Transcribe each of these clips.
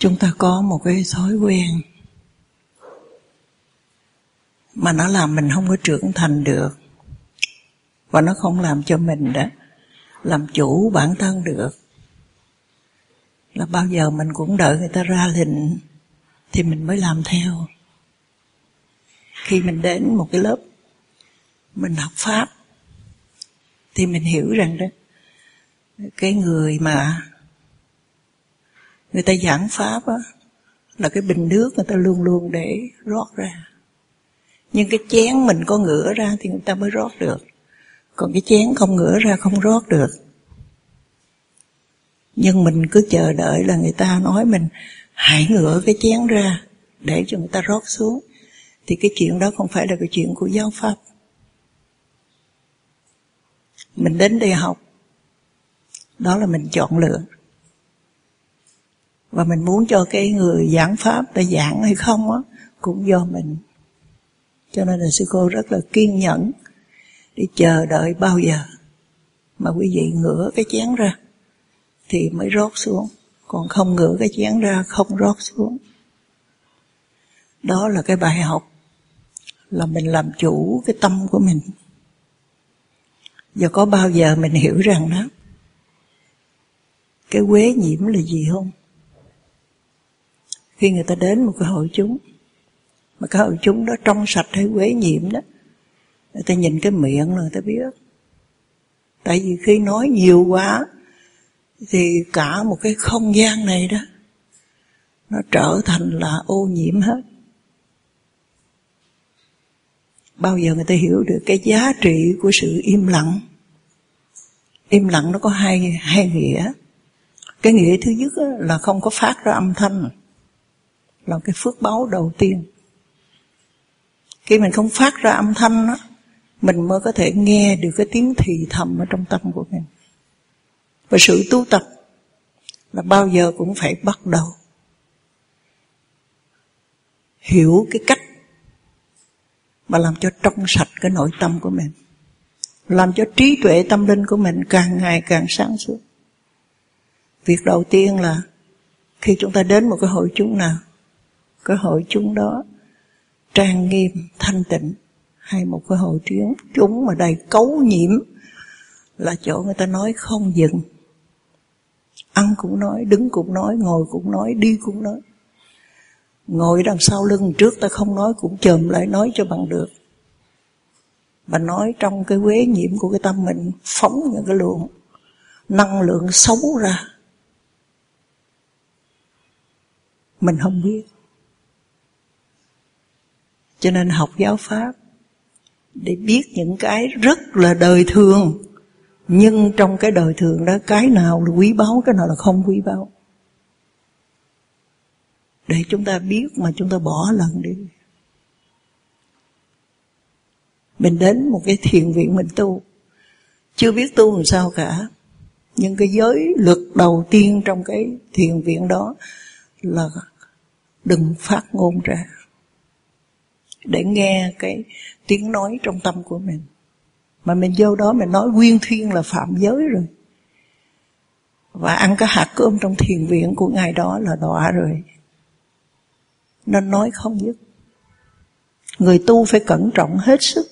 chúng ta có một cái thói quen mà nó làm mình không có trưởng thành được. Và nó không làm cho mình đó, làm chủ bản thân được. Là bao giờ mình cũng đợi người ta ra lệnh thì mình mới làm theo. Khi mình đến một cái lớp, mình học pháp, thì mình hiểu rằng đó, cái người mà người ta giảng pháp á, là cái bình nước người ta luôn luôn để rót ra. Nhưng cái chén mình có ngửa ra thì người ta mới rót được. Còn cái chén không ngửa ra không rót được. Nhưng mình cứ chờ đợi là người ta nói mình, hãy ngửa cái chén ra để cho người ta rót xuống. Thì cái chuyện đó không phải là cái chuyện của giáo pháp. Mình đến đây học. Đó là mình chọn lựa và mình muốn cho cái người giảng pháp ta giảng hay không á, cũng do mình. Cho nên là sư cô rất là kiên nhẫn để chờ đợi bao giờ mà quý vị ngửa cái chén ra thì mới rót xuống. Còn không ngửa cái chén ra, không rót xuống. Đó là cái bài học là mình làm chủ cái tâm của mình. Và có bao giờ mình hiểu rằng đó, cái quế nhiễm là gì không? Khi người ta đến một cái hội chúng. Mà cái hội chúng đó trong sạch hay quế nhiễm đó, người ta nhìn cái miệng là người ta biết. Tại vì khi nói nhiều quá, thì cả một cái không gian này đó, nó trở thành là ô nhiễm hết. Bao giờ người ta hiểu được cái giá trị của sự im lặng? Im lặng nó có hai hai nghĩa. Cái nghĩa thứ nhất là không có phát ra âm thanh là cái phước báo đầu tiên. Khi mình không phát ra âm thanh đó, mình mới có thể nghe được cái tiếng thì thầm ở trong tâm của mình. Và sự tu tập là bao giờ cũng phải bắt đầu. Hiểu cái cách mà làm cho trong sạch cái nội tâm của mình. Làm cho trí tuệ tâm linh của mình càng ngày càng sáng suốt. Việc đầu tiên là khi chúng ta đến một cái hội chúng nào cái hội chúng đó. Trang nghiêm, thanh tịnh, hay một cái hội chuyến chúng mà đầy cấu nhiễm là chỗ người ta nói không dừng. Ăn cũng nói, đứng cũng nói, ngồi cũng nói, đi cũng nói. Ngồi đằng sau lưng trước ta không nói cũng chồm lại nói cho bằng được. Và nói trong cái quế nhiễm của cái tâm mình, phóng những cái lượng năng lượng xấu ra. Mình không biết cho nên học giáo pháp để biết những cái rất là đời thường. Nhưng trong cái đời thường đó, cái nào là quý báu, cái nào là không quý báu. Để chúng ta biết mà chúng ta bỏ lần đi. Mình đến một cái thiền viện mình tu. Chưa biết tu làm sao cả. Nhưng cái giới luật đầu tiên trong cái thiền viện đó là đừng phát ngôn ra để nghe cái tiếng nói trong tâm của mình. Mà mình vô đó mình nói quyên thiên là phạm giới rồi. Và ăn cái hạt cơm trong thiền viện của ngài đó là đọa rồi. Nên nói không dứt. Người tu phải cẩn trọng hết sức.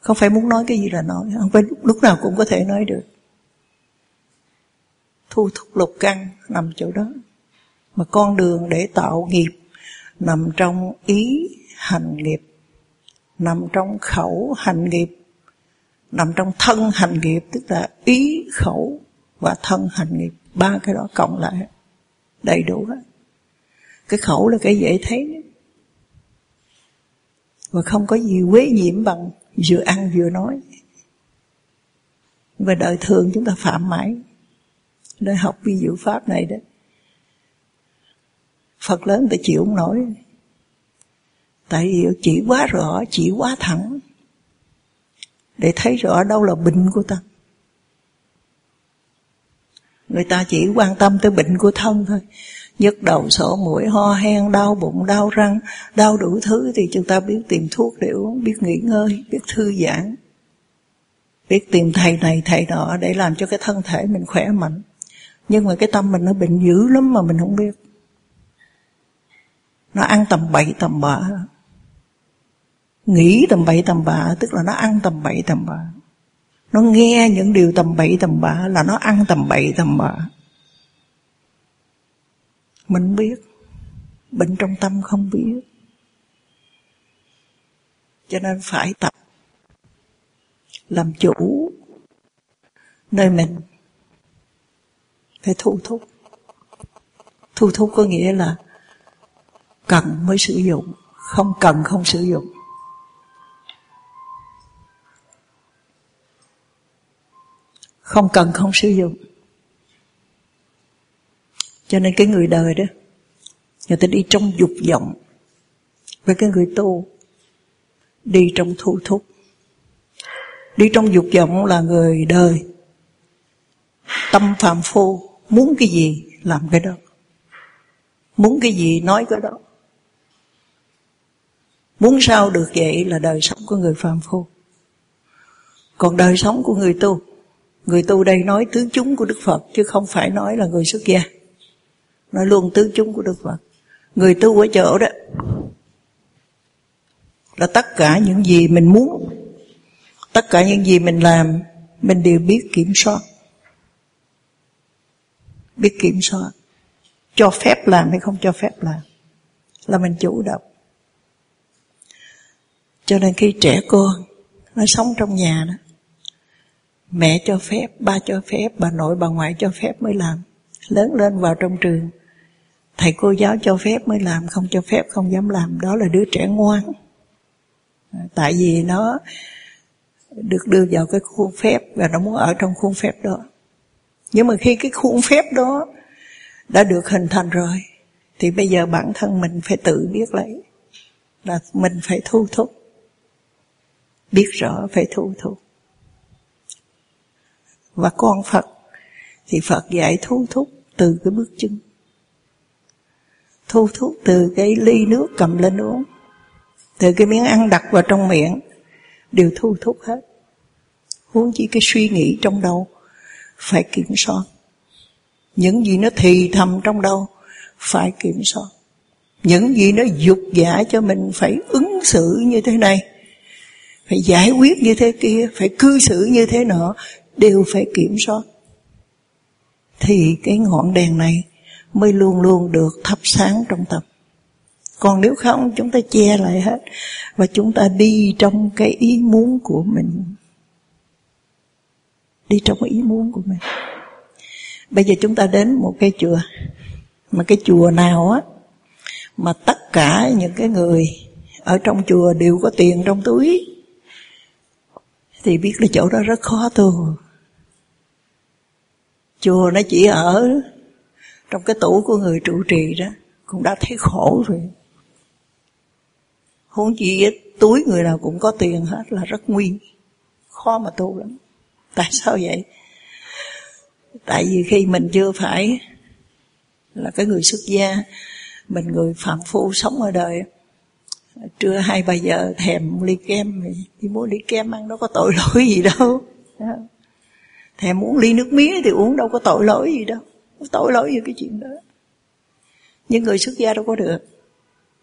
Không phải muốn nói cái gì là nói. Không phải lúc, lúc nào cũng có thể nói được. Thu thúc lục căn nằm chỗ đó. Mà con đường để tạo nghiệp nằm trong ý hành nghiệp, nằm trong khẩu hành nghiệp, nằm trong thân hành nghiệp, tức là ý, khẩu và thân hành nghiệp. Ba cái đó cộng lại, đầy đủ đó cái khẩu là cái dễ thấy nhất. và không có gì quế nhiễm bằng vừa ăn vừa nói. Và đời thường chúng ta phạm mãi. Để học vi diệu pháp này đó Phật lớn ta chịu không nổi. Tại vì chỉ quá rõ Chỉ quá thẳng. Để thấy rõ đâu là bệnh của ta. Người ta chỉ quan tâm tới bệnh của thân thôi. Nhức đầu, sổ mũi, ho, hen, đau bụng, đau răng, đau đủ thứ thì chúng ta biết tìm thuốc để uống, biết nghỉ ngơi, biết thư giãn. Biết tìm thầy này, thầy nọ để làm cho cái thân thể mình khỏe mạnh. Nhưng mà cái tâm mình nó bệnh dữ lắm mà mình không biết. Nó ăn tầm bậy, tầm bạ. Nghĩ tầm bậy, tầm bạ, Tức là nó ăn tầm bậy, tầm bạ. Nó nghe những điều tầm bậy, tầm bạ Là nó ăn tầm bậy, tầm bạ. Mình biết Bệnh trong tâm không biết. Cho nên phải tập Làm chủ Nơi mình Phải thu thúc. Thu thúc có nghĩa là Cần mới sử dụng, Không cần không sử dụng. Không cần không sử dụng. Cho nên cái người đời đó, Người ta đi trong dục vọng Với cái người tu, Đi trong thu thúc. Đi trong dục vọng là người đời, Tâm phạm phu, Muốn cái gì làm cái đó. Muốn cái gì nói cái đó. Muốn sao được vậy là đời sống của người phàm phu. Còn đời sống của người tu Người tu đây nói tứ chúng của Đức Phật, Chứ không phải nói là người xuất gia. Nói luôn tứ chúng của Đức Phật. Người tu ở chỗ đó Là tất cả những gì mình muốn, Tất cả những gì mình làm, Mình đều biết kiểm soát. Biết kiểm soát. Cho phép làm hay không cho phép làm Là mình chủ động. Cho nên khi trẻ con Nó sống trong nhà đó Mẹ cho phép, ba cho phép, bà nội, bà ngoại cho phép mới làm. Lớn lên vào trong trường Thầy cô giáo cho phép mới làm Không cho phép không dám làm. Đó là đứa trẻ ngoan. À, tại vì nó Được đưa vào cái khuôn phép Và nó muốn ở trong khuôn phép đó. Nhưng mà khi cái khuôn phép đó Đã được hình thành rồi Thì bây giờ bản thân mình phải tự biết lấy Là mình phải thu thúc. Biết rõ phải thu thúc Và con Phật Thì Phật dạy thu thúc từ cái bước chân. Thu thúc từ cái ly nước cầm lên uống, từ cái miếng ăn đặt vào trong miệng, đều thu thúc hết. Huống chi cái suy nghĩ trong đầu phải kiểm soát. Những gì nó thì thầm trong đầu phải kiểm soát. Những gì nó dục giả cho mình phải ứng xử như thế này phải giải quyết như thế kia, phải cư xử như thế nọ, đều phải kiểm soát thì cái ngọn đèn này mới luôn luôn được thắp sáng trong tâm. Còn nếu không, chúng ta che lại hết và chúng ta đi trong cái ý muốn của mình. Đi trong cái ý muốn của mình. Bây giờ chúng ta đến một cái chùa, mà cái chùa nào á, mà tất cả những cái người ở trong chùa đều có tiền trong túi thì biết là chỗ đó rất khó tu. Chùa nó chỉ ở trong cái tủ của người trụ trì đó, cũng đã thấy khổ rồi. Huống chi túi người nào cũng có tiền hết là rất nguy, khó mà tu lắm. Tại sao vậy? Tại vì khi mình chưa phải là cái người xuất gia, mình người phạm phu sống ở đời trưa hai, ba giờ thèm ly kem thì đi mua ly kem ăn, đâu có tội lỗi gì đâu. Thèm muốn ly nước mía thì uống, đâu có tội lỗi gì đâu. Tội lỗi gì cái chuyện đó. Những người xuất gia đâu có được.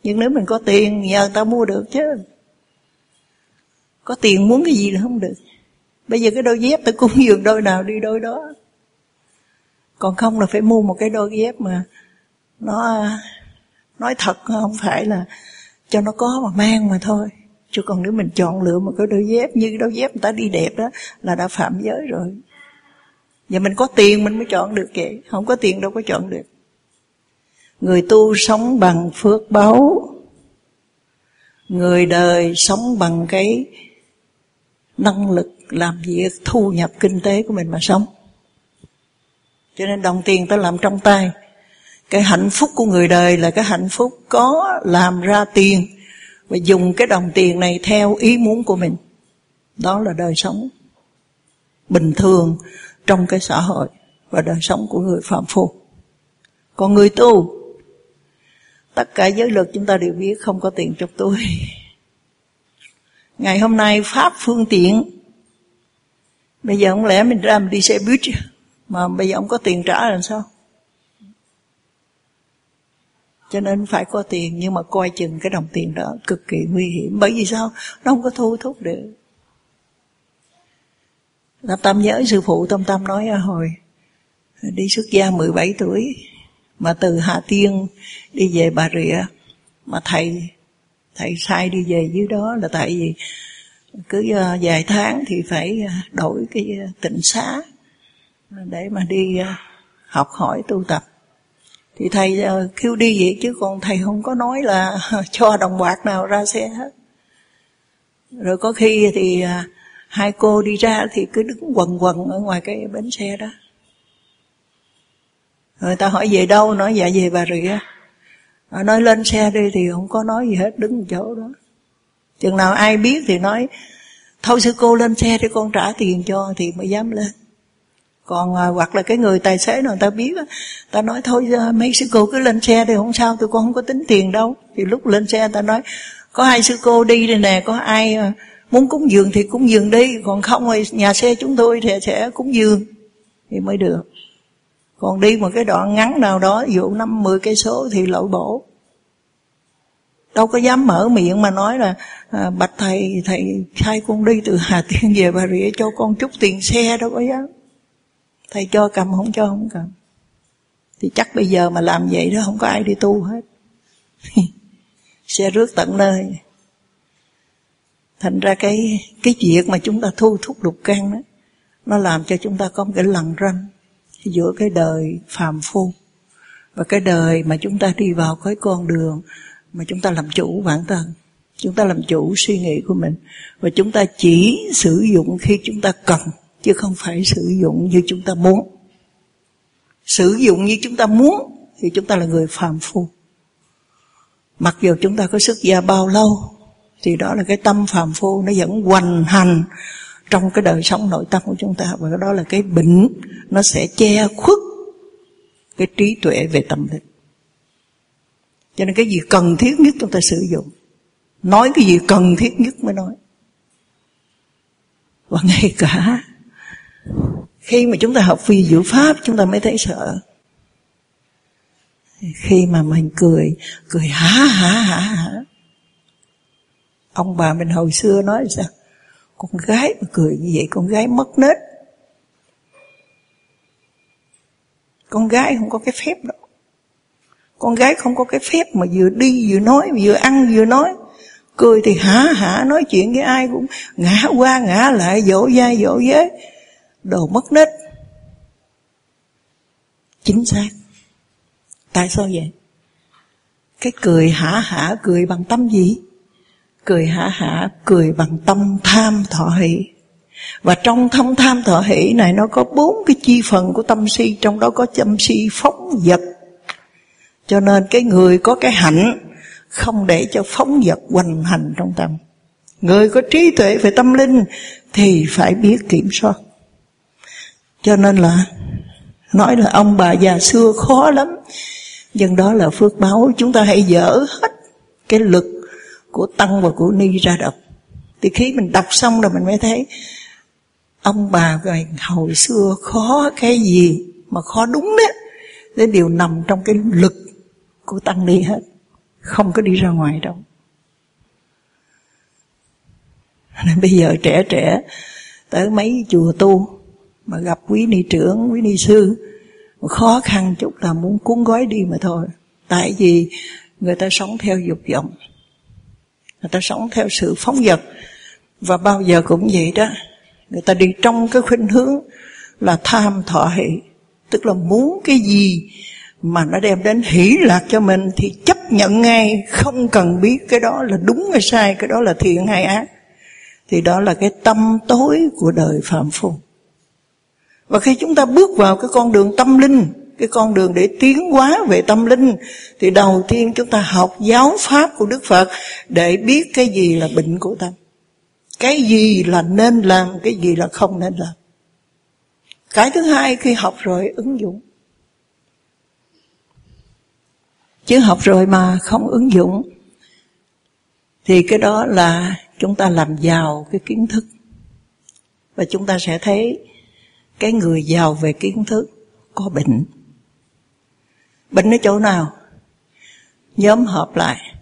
Nhưng nếu mình có tiền, nhờ người ta mua được chứ. Có tiền muốn cái gì là không được. Bây giờ cái đôi dép tôi cũng dường đôi nào đi đôi đó. Còn không là phải mua một cái đôi dép mà nó, nói thật không phải là cho nó có mà mang mà thôi. Chứ còn nếu mình chọn lựa một cái đôi dép như đôi dép người ta đi đẹp đó là đã phạm giới rồi. Và mình có tiền mình mới chọn được vậy Không có tiền đâu có chọn được. Người tu sống bằng phước báu. Người đời sống bằng cái năng lực làm việc thu nhập kinh tế của mình mà sống. Cho nên đồng tiền ta làm trong tay. Cái hạnh phúc của người đời là cái hạnh phúc có làm ra tiền và dùng cái đồng tiền này theo ý muốn của mình. Đó là đời sống bình thường trong cái xã hội và đời sống của người phạm phu. Còn người tu, Tất cả giới luật chúng ta đều biết không có tiền trong túi. Ngày hôm nay Pháp phương tiện Bây giờ không lẽ mình ra mình đi xe buýt mà bây giờ ông có tiền trả làm sao cho nên phải có tiền, nhưng mà coi chừng cái đồng tiền đó cực kỳ nguy hiểm. Bởi vì sao? Nó không có thu thúc được. Tâm Tâm nhớ sư phụ Tâm Tâm nói à, hồi đi xuất gia 17 tuổi, mà từ Hà Tiên đi về Bà Rịa, mà thầy thầy sai đi về dưới đó là tại vì cứ ờ, vài tháng thì phải ờ, đổi cái ờ, tịnh xá để mà đi học hỏi tu tập thì thầy ờ, kêu đi vậy chứ còn thầy không có nói là cho đồng bạc nào ra xe hết. Rồi có khi thì à, hai cô đi ra thì cứ đứng quần quần ở ngoài cái bến xe đó. Người ta hỏi về đâu, nói dạ về bà rịa. Nói lên xe đi thì không có nói gì hết, đứng chỗ đó. Chừng nào ai biết thì nói, thôi sư cô lên xe để con trả tiền cho thì mới dám lên còn à, hoặc là cái người tài xế nào người ta biết ta nói thôi mấy sư cô cứ lên xe thì không sao tôi con không có tính tiền đâu. Thì lúc lên xe ta nói có hai sư cô đi đây nè có ai à, muốn cúng dường thì cúng dường đi còn không thì nhà xe chúng tôi thì sẽ cúng dường. Thì mới được. Còn đi một cái đoạn ngắn nào đó ví dụ năm mười cây số thì lội bộ. Đâu có dám mở miệng mà nói là à, bạch thầy thầy sai con đi từ hà tiên về bà rịa cho con chút tiền xe đâu có dám thầy cho cầm, không cho không cầm. Thì chắc bây giờ mà làm vậy đó, không có ai đi tu hết. Xe rước tận nơi. Thành ra cái cái việc mà chúng ta thu thúc lục căn đó, nó làm cho chúng ta có một cái lằn ranh giữa cái đời phàm phu và cái đời mà chúng ta đi vào cái con đường mà chúng ta làm chủ bản thân, chúng ta làm chủ suy nghĩ của mình. Và chúng ta chỉ sử dụng khi chúng ta cần chứ không phải sử dụng như chúng ta muốn. Sử dụng như chúng ta muốn thì chúng ta là người phàm phu. Mặc dù chúng ta có sức gia bao lâu, thì đó là cái tâm phàm phu, nó vẫn hoành hành trong cái đời sống nội tâm của chúng ta. Và đó là cái bệnh, nó sẽ che khuất cái trí tuệ về tâm linh. Cho nên cái gì cần thiết nhất chúng ta sử dụng. Nói cái gì cần thiết nhất mới nói. Và ngay cả khi mà chúng ta học phi diệu pháp, chúng ta mới thấy sợ. Khi mà mình cười cười hả hả hả hả ông bà mình hồi xưa nói sao? Con gái mà cười như vậy, con gái mất nết. Con gái không có cái phép đó con gái không có cái phép mà vừa đi, vừa nói, vừa ăn, vừa nói. Cười thì hả hả nói chuyện với ai cũng ngã qua, ngã lại, dỗ dai, dỗ dế đồ mất nết. Chính xác. Tại sao vậy? Cái cười hả hả cười bằng tâm gì? Cười hả hả cười bằng tâm tham thọ hỷ. Và trong thâm tham thọ hỷ này nó có bốn cái chi phần của tâm si, trong đó có tâm si phóng vật cho nên cái người có cái hạnh không để cho phóng vật hoành hành trong tâm. Người có trí tuệ về tâm linh thì phải biết kiểm soát cho nên là nói là ông bà già xưa khó lắm. Nhưng đó là phước báo, chúng ta hãy dỡ hết cái lực của tăng và của ni ra đọc thì khi mình đọc xong rồi mình mới thấy, ông bà rồi hồi xưa khó cái gì mà khó đúng đó cái điều nằm trong cái lực của tăng ni hết. Không có đi ra ngoài đâu. Nên bây giờ trẻ trẻ tới mấy chùa tu mà gặp quý ni trưởng, quý ni sư khó khăn chút là muốn cuốn gói đi mà thôi. Tại vì người ta sống theo dục vọng, người ta sống theo sự phóng vật. Và bao giờ cũng vậy đó, người ta đi trong cái khuynh hướng là tham thọ hỷ. Tức là muốn cái gì mà nó đem đến hỷ lạc cho mình thì chấp nhận ngay, không cần biết cái đó là đúng hay sai, cái đó là thiện hay ác. Thì đó là cái tâm tối của đời phạm phu và khi chúng ta bước vào cái con đường tâm linh cái con đường để tiến hóa về tâm linh thì đầu tiên chúng ta học giáo pháp của Đức Phật để biết cái gì là bệnh của tâm. Cái gì là nên làm, cái gì là không nên làm. Cái thứ hai khi học rồi ứng dụng. Chứ học rồi mà không ứng dụng thì cái đó là chúng ta làm giàu cái kiến thức. Và chúng ta sẽ thấy cái người giàu về kiến thức có bệnh. Bệnh ở chỗ nào? Nhóm họp lại,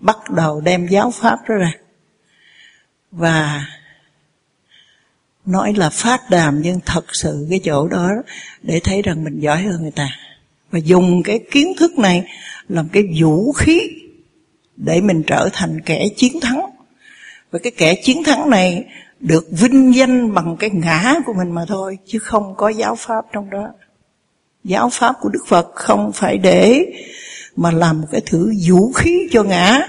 bắt đầu đem giáo pháp đó ra. Và nói là phát đàm nhưng thật sự cái chỗ đó để thấy rằng mình giỏi hơn người ta. Và dùng cái kiến thức này làm cái vũ khí để mình trở thành kẻ chiến thắng. Và cái kẻ chiến thắng này được vinh danh bằng cái ngã của mình mà thôi, chứ không có giáo pháp trong đó. Giáo pháp của đức phật không phải để mà làm một cái thử vũ khí cho ngã,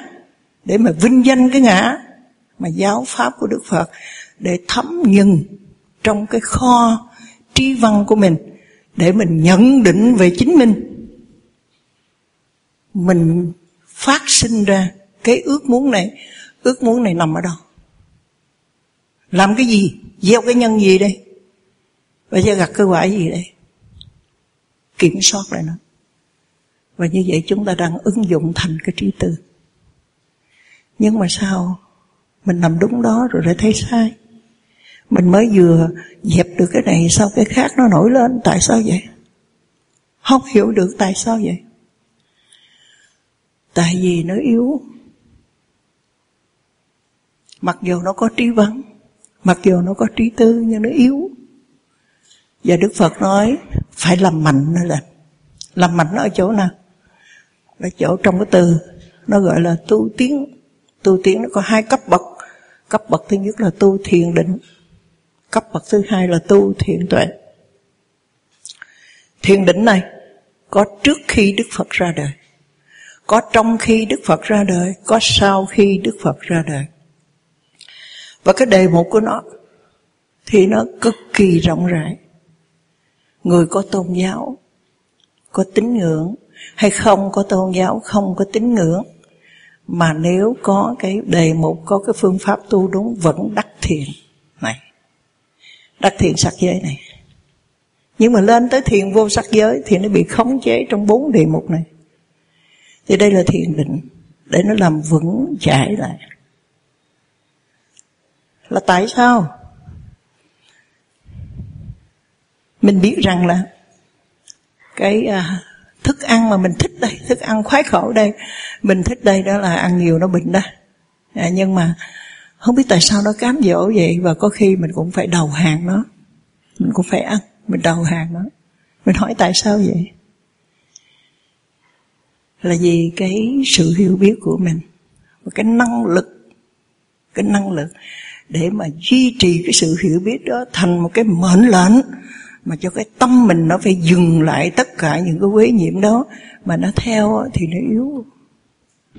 để mà vinh danh cái ngã, mà giáo pháp của đức phật để thấm nhừng trong cái kho tri văn của mình, để mình nhận định về chính mình. Mình phát sinh ra cái ước muốn này. Ước muốn này nằm ở đâu? Làm cái gì? Gieo cái nhân gì đây? Và gieo gặt cái quả gì đây? Kiểm soát lại nó. Và như vậy chúng ta đang ứng dụng thành cái trí tư. Nhưng mà sao mình nằm đúng đó rồi lại thấy sai? Mình mới vừa dẹp được cái này, sao cái khác nó nổi lên? Tại sao vậy? Không hiểu được tại sao vậy. Tại vì nó yếu. Mặc dù nó có trí văn mặc dù nó có trí tư, nhưng nó yếu. Và đức phật nói, phải làm mạnh nó lên. Làm mạnh nó ở chỗ nào? Ở chỗ trong cái từ, nó gọi là tu tiến. Tu tiến nó có hai cấp bậc. Cấp bậc thứ nhất là tu thiền định. Cấp bậc thứ hai là tu thiện tuệ. Thiền định này có trước khi đức phật ra đời, có trong khi đức phật ra đời, có sau khi đức phật ra đời và cái đề mục của nó thì nó cực kỳ rộng rãi. Người có tôn giáo, có tín ngưỡng, hay không có tôn giáo, không có tín ngưỡng, mà nếu có cái đề mục, có cái phương pháp tu đúng, vẫn đắc thiền này. Đắc thiền sắc giới này. Nhưng mà lên tới thiền vô sắc giới thì nó bị khống chế trong bốn đề mục này. Thì đây là thiền định, để nó làm vững chãi lại là tại sao? Mình biết rằng là cái à, thức ăn mà mình thích đây thức ăn khoái khẩu đây mình thích đây đó là ăn nhiều nó bệnh đó. À, nhưng mà không biết tại sao nó cám dỗ vậy và có khi mình cũng phải đầu hàng nó. Mình cũng phải ăn mình đầu hàng nó. Mình hỏi tại sao vậy? Là vì cái sự hiểu biết của mình và cái năng lực cái năng lực để mà duy trì cái sự hiểu biết đó thành một cái mệnh lệnh mà cho cái tâm mình nó phải dừng lại tất cả những cái quế nhiễm đó mà nó theo thì nó yếu.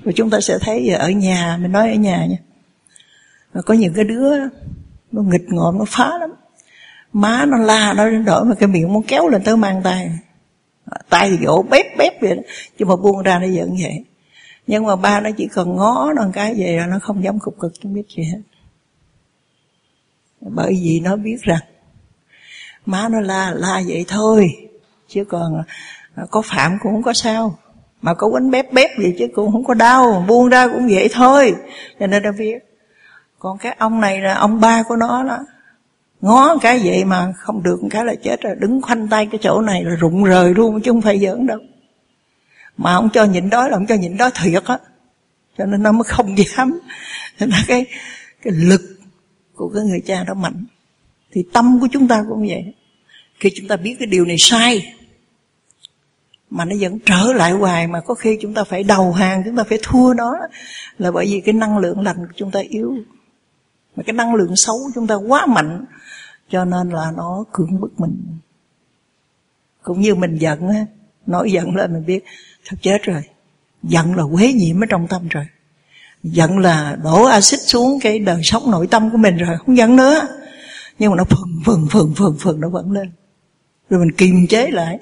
Và chúng ta sẽ thấy ở nhà, mình nói ở nhà nha. Mà có những cái đứa nó nghịch ngợm, nó phá lắm. Má nó la, nó đến đổi mà cái miệng muốn kéo lên tới mang tay. À, tay thì dỗ bếp bếp vậy đó. chứ mà buông ra nó giận vậy. Nhưng mà ba nó chỉ cần ngó nó cái về là nó không dám cục cực, không biết gì hết bởi vì nó biết rằng má nó la la vậy thôi. Chứ còn à, có phạm cũng không có sao. Mà có quánh bếp bếp vậy chứ cũng không có đau. Buông ra cũng vậy thôi. Cho nên nó biết. Còn cái ông này là ông ba của nó đó. Ngó cái vậy mà không được cái là chết rồi. Đứng khoanh tay cái chỗ này là rụng rời luôn, chứ không phải giỡn đâu. Mà ông cho nhịn đói là ông cho nhịn đói thiệt á. Cho nên nó mới không dám. Nên là cái cái lực của cái người cha đó mạnh. Thì tâm của chúng ta cũng vậy. Khi chúng ta biết cái điều này sai, mà nó vẫn trở lại hoài, mà có khi chúng ta phải đầu hàng, chúng ta phải thua nó, là bởi vì cái năng lượng lành của chúng ta yếu. Mà cái năng lượng xấu của chúng ta quá mạnh, cho nên là nó cưỡng bức mình. Cũng như mình giận á, nói giận lên mình biết, thật chết rồi. Giận là quế nhiễm ở trong tâm rồi giận là đổ axit xuống cái đời sống nội tâm của mình rồi, không giận nữa. Nhưng mà nó phừng phừng phừng phừng phừng, nó vẫn lên. Rồi mình kiềm chế lại.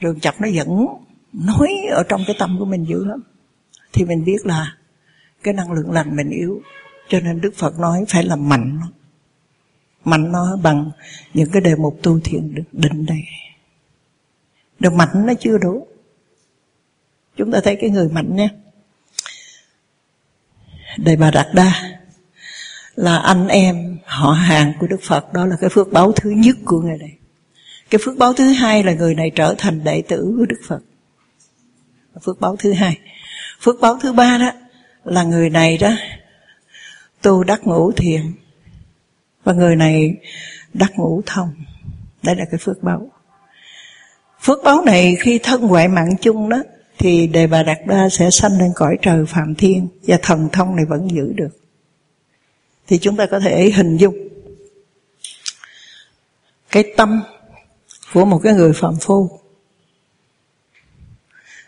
Rồi chập nó vẫn nói ở trong cái tâm của mình dữ lắm. Thì mình biết là cái năng lượng lành mình yếu. Cho nên đức phật nói phải làm mạnh nó. Mạnh nó bằng những cái đề mục tu thiện định đây được mạnh nó chưa đủ. Chúng ta thấy cái người mạnh nha Đề Bà Đạt Đa là anh em họ hàng của Đức Phật. Đó là cái phước báo thứ nhất của người này. Cái phước báo thứ hai là người này trở thành đệ tử của đức phật. Phước báo thứ hai. Phước báo thứ ba đó là người này đó tu đắc ngũ thiền. Và người này đắc ngũ thông. Đây là cái phước báo. Phước báo này khi thân huệ mạng chung đó thì đề bà đạt đa sẽ sanh lên cõi trời phạm thiên và thần thông này vẫn giữ được. Thì chúng ta có thể hình dung cái tâm của một cái người phạm phu.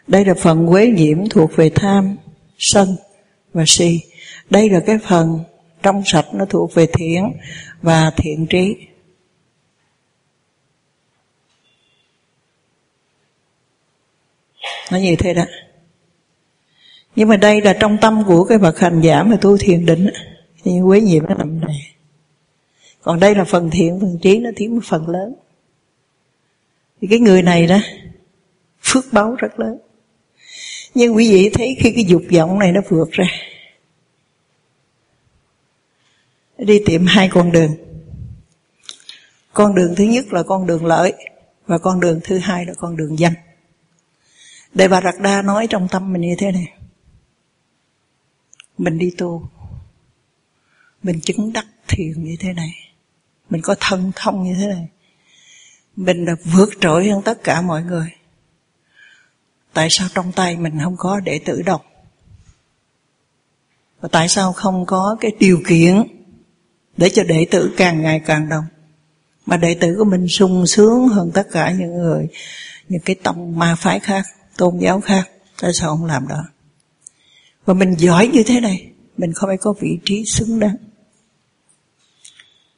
Đây là phần quế nhiễm thuộc về tham, sân và si. Đây là cái phần trong sạch nó thuộc về thiện và thiện trí. Nó như thế đó. Nhưng mà đây là trong tâm của cái bậc hành giả mà tu thiền định thì quế nhiệm nó nằm này. Còn đây là phần thiện, phần trí nó thiếu một phần lớn. Thì cái người này đó, phước báo rất lớn. Nhưng quý vị thấy khi cái dục vọng này nó vượt ra. Đi tìm hai con đường. Con đường thứ nhất là con đường lợi và con đường thứ hai là con đường danh. Đề Bà Rạc Đa nói trong tâm mình như thế này. Mình đi tu. Mình chứng đắc thiền như thế này. Mình có thân thông như thế này. Mình đã vượt trội hơn tất cả mọi người. Tại sao trong tay mình không có đệ tử độc? Và tại sao không có cái điều kiện Để cho đệ tử càng ngày càng đông? Mà đệ tử của mình sung sướng hơn tất cả những người, Những cái tông ma phái khác tôn giáo khác, tại sao không làm đó? Và mình giỏi như thế này, mình không phải có vị trí xứng đáng.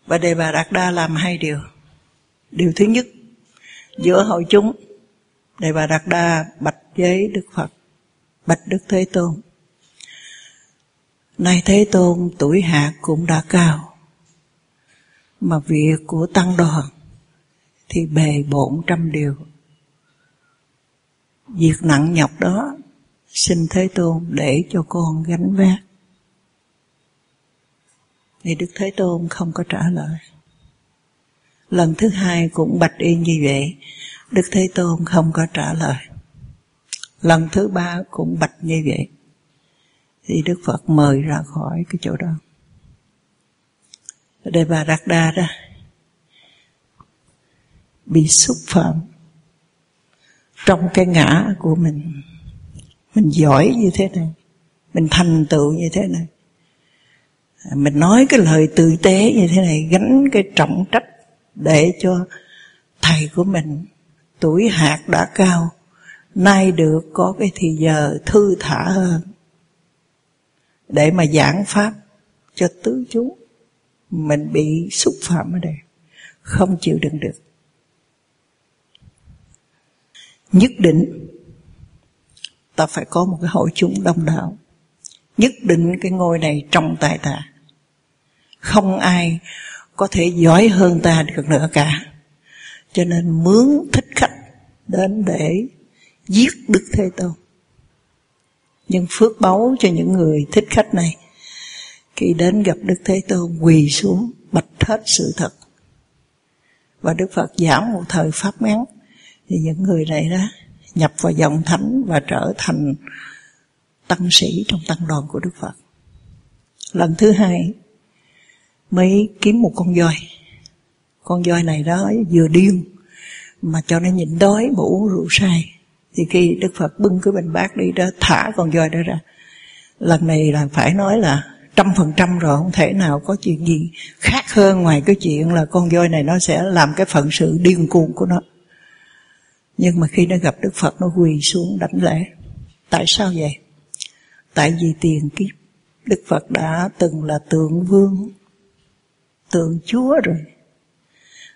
Và đề bà đạt đa làm hai điều. Điều thứ nhất, giữa hội chúng, đề bà đạt đa bạch với đức phật, bạch đức thế tôn. Nay thế tôn tuổi hạ cũng đã cao, mà việc của tăng đoàn thì bề bộn trăm điều. Việc nặng nhọc đó, Xin Thế Tôn để cho con gánh vác. Thì Đức Thế Tôn không có trả lời. Lần thứ hai cũng bạch y như vậy, Đức Thế Tôn không có trả lời. Lần thứ ba cũng bạch như vậy, Thì Đức Phật mời ra khỏi cái chỗ đó. Đề bà Đạt Đa đó, Bị xúc phạm trong cái ngã của mình. Mình giỏi như thế này, mình thành tựu như thế này. À, mình nói cái lời tử tế như thế này, gánh cái trọng trách để cho thầy của mình tuổi hạt đã cao, nay được có cái thì giờ thư thả hơn, để mà giảng pháp cho tứ chúng mình bị xúc phạm ở đây, không chịu đựng được nhất định ta phải có một cái hội chúng đông đảo. Nhất định cái ngôi này trong tay ta. Không ai có thể giỏi hơn ta được nữa cả. Cho nên mướn thích khách đến để giết đức thế tôn. Nhưng phước báu cho những người thích khách này, khi đến gặp đức thế tôn, quỳ xuống, bạch hết sự thật. Và đức phật giảng một thời pháp ngắn thì những người này đó nhập vào dòng thánh và trở thành tăng sĩ trong tăng đoàn của Đức Phật. Lần thứ hai mới kiếm một con voi. Con voi này đó vừa điên mà cho nó nhịn đói mà uống rượu say. Thì khi Đức Phật bưng cái bình bát đi đó, thả con voi đó ra. Lần này là phải nói là trăm phần trăm rồi, không thể nào có chuyện gì khác hơn ngoài cái chuyện là con voi này nó sẽ làm cái phận sự điên cuồng của nó nhưng mà khi nó gặp Đức Phật, nó quỳ xuống đảnh lễ. Tại sao vậy? Tại vì tiền kiếp, Đức Phật đã từng là tượng vương, Tượng Chúa rồi.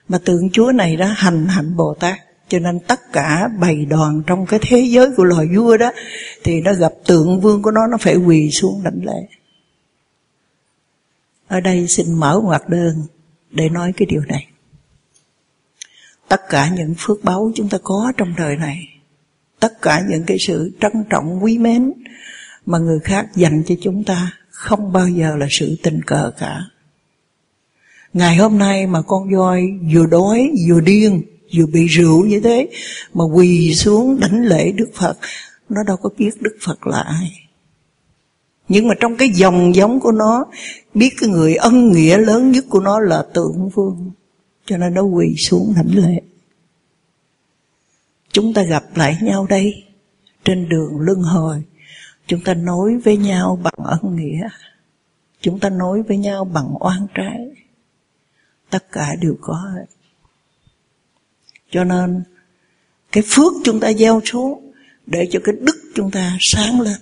Mà tượng Chúa này đã hành hạnh Bồ Tát, Cho nên tất cả bầy đoàn trong cái thế giới của loài vua đó, Thì nó gặp tượng vương của nó Nó phải quỳ xuống đảnh lễ. Ở đây xin mở ngoặc đơn Để nói cái điều này tất cả những phước báu chúng ta có trong đời này, tất cả những cái sự trân trọng, quý mến mà người khác dành cho chúng ta không bao giờ là sự tình cờ cả. Ngày hôm nay mà con voi vừa đói, vừa điên, vừa bị rượu như thế, mà quỳ xuống đảnh lễ Đức Phật, nó đâu có biết Đức Phật là ai. Nhưng mà trong cái dòng giống của nó, biết cái người ân nghĩa lớn nhất của nó là tượng vương cho nên nó quỳ xuống thảnh lễ. Chúng ta gặp lại nhau đây, trên đường luân hồi. Chúng ta nói với nhau bằng ân nghĩa. Chúng ta nói với nhau bằng oan trái. Tất cả đều có hết. Cho nên, cái phước chúng ta gieo xuống để cho cái đức chúng ta sáng lên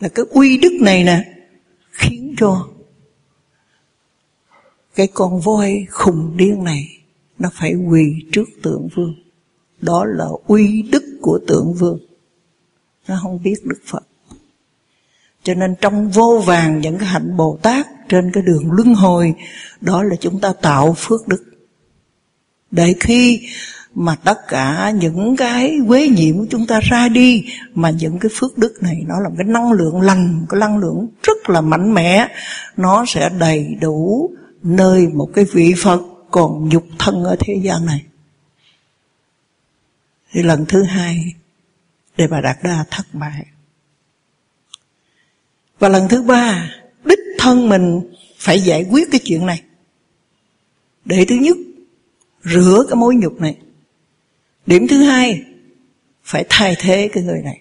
là cái uy đức này nè khiến cho cái con voi khùng điên này, nó phải quỳ trước tượng vương. Đó là uy đức của tượng vương. Nó không biết đức phật. Cho nên trong vô vàng những cái hạnh bồ tát trên cái đường luân hồi, đó là chúng ta tạo phước đức. Để khi mà tất cả những cái quế nhiễm của chúng ta ra đi, mà những cái phước đức này nó là cái năng lượng lành, cái năng lượng rất là mạnh mẽ, nó sẽ đầy đủ nơi một cái vị phật còn nhục thân ở thế gian này. Thì lần thứ hai để bà đạt đa thất bại. Và lần thứ ba, đích thân mình phải giải quyết cái chuyện này. Để thứ nhất, rửa cái mối nhục này. Điểm thứ hai, phải thay thế cái người này.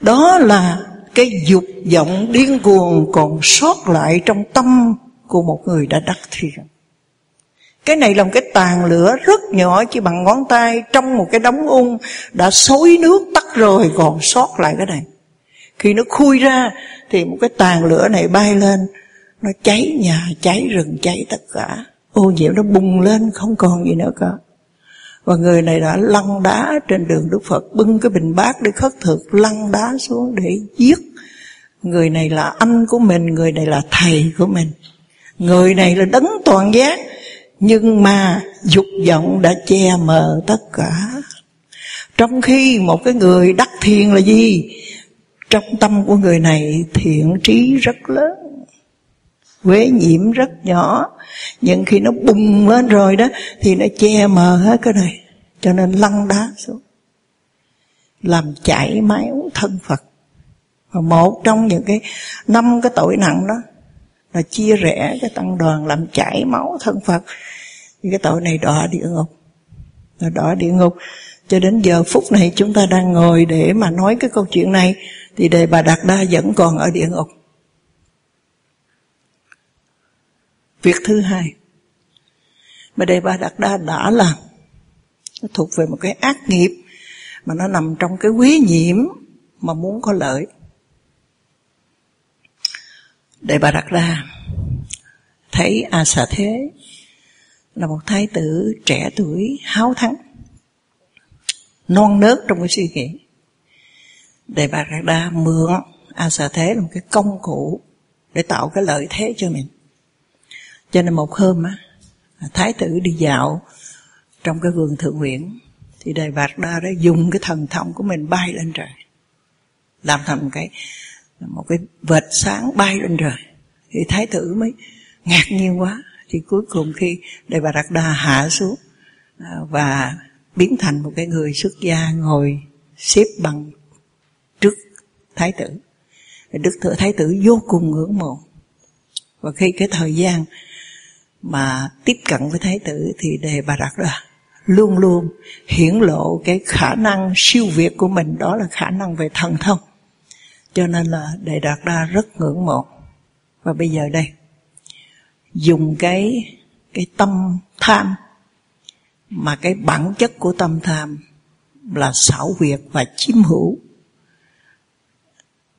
Đó là cái dục vọng điên cuồng còn sót lại trong tâm của một người đã đắc thiền cái này là một cái tàn lửa rất nhỏ, chỉ bằng ngón tay trong một cái đống ung đã xối nước tắt rồi còn sót lại cái này. Khi nó khui ra thì một cái tàn lửa này bay lên, nó cháy nhà, cháy rừng, cháy tất cả. Ô, nhiễm nó bùng lên, không còn gì nữa cả. Và người này đã lăn đá trên đường Đức Phật, bưng cái bình bát để khất thực, lăn đá xuống để giết. Người này là anh của mình, người này là thầy của mình người này là đấng toàn giác, nhưng mà dục vọng đã che mờ tất cả. Trong khi một cái người đắc thiền là gì? Trong tâm của người này thiện trí rất lớn quế nhiễm rất nhỏ. Nhưng khi nó bùng lên rồi đó, thì nó che mờ hết cái này, cho nên lăn đá xuống, làm chảy máu thân phật. Và một trong những cái năm cái tội nặng đó là chia rẽ cái tăng đoàn làm chảy máu thân phật. Thì cái tội này đọa địa ngục. Là đọa địa ngục. Cho đến giờ phút này chúng ta đang ngồi để mà nói cái câu chuyện này, thì đề bà đạt đa vẫn còn ở địa ngục. Việc thứ hai mà đề bà đạt đa đã làm, nó thuộc về một cái ác nghiệp mà nó nằm trong cái quý nhiễm mà muốn có lợi để bà Đạt Đa. Thấy a xà thế là một thái tử trẻ tuổi, háo thắng, non nớt trong cái suy nghĩ. Đề bà Đạt Đa mượn a xà thế là một cái công cụ để tạo cái lợi thế cho mình. Cho nên một hôm á, thái tử đi dạo trong cái vườn thượng nguyện thì đề bạt đa đã dùng cái thần thông của mình bay lên trời, làm thành cái một cái vệt sáng bay lên trời. Thì thái tử mới ngạc nhiên quá. Thì cuối cùng khi đề bà đạt đa hạ xuống à, và biến thành một cái người xuất gia ngồi xếp bằng trước thái tử. Đức thừa thái tử vô cùng ngưỡng mộ. Và khi cái thời gian mà tiếp cận với thái tử thì đề bà đạt đa luôn luôn hiển lộ cái khả năng siêu việt của mình. Đó là khả năng về thần thông cho nên là đệ đạt đa rất ngưỡng mộ. Và bây giờ đây dùng cái cái tâm tham mà cái bản chất của tâm tham là xảo quyệt và chiếm hữu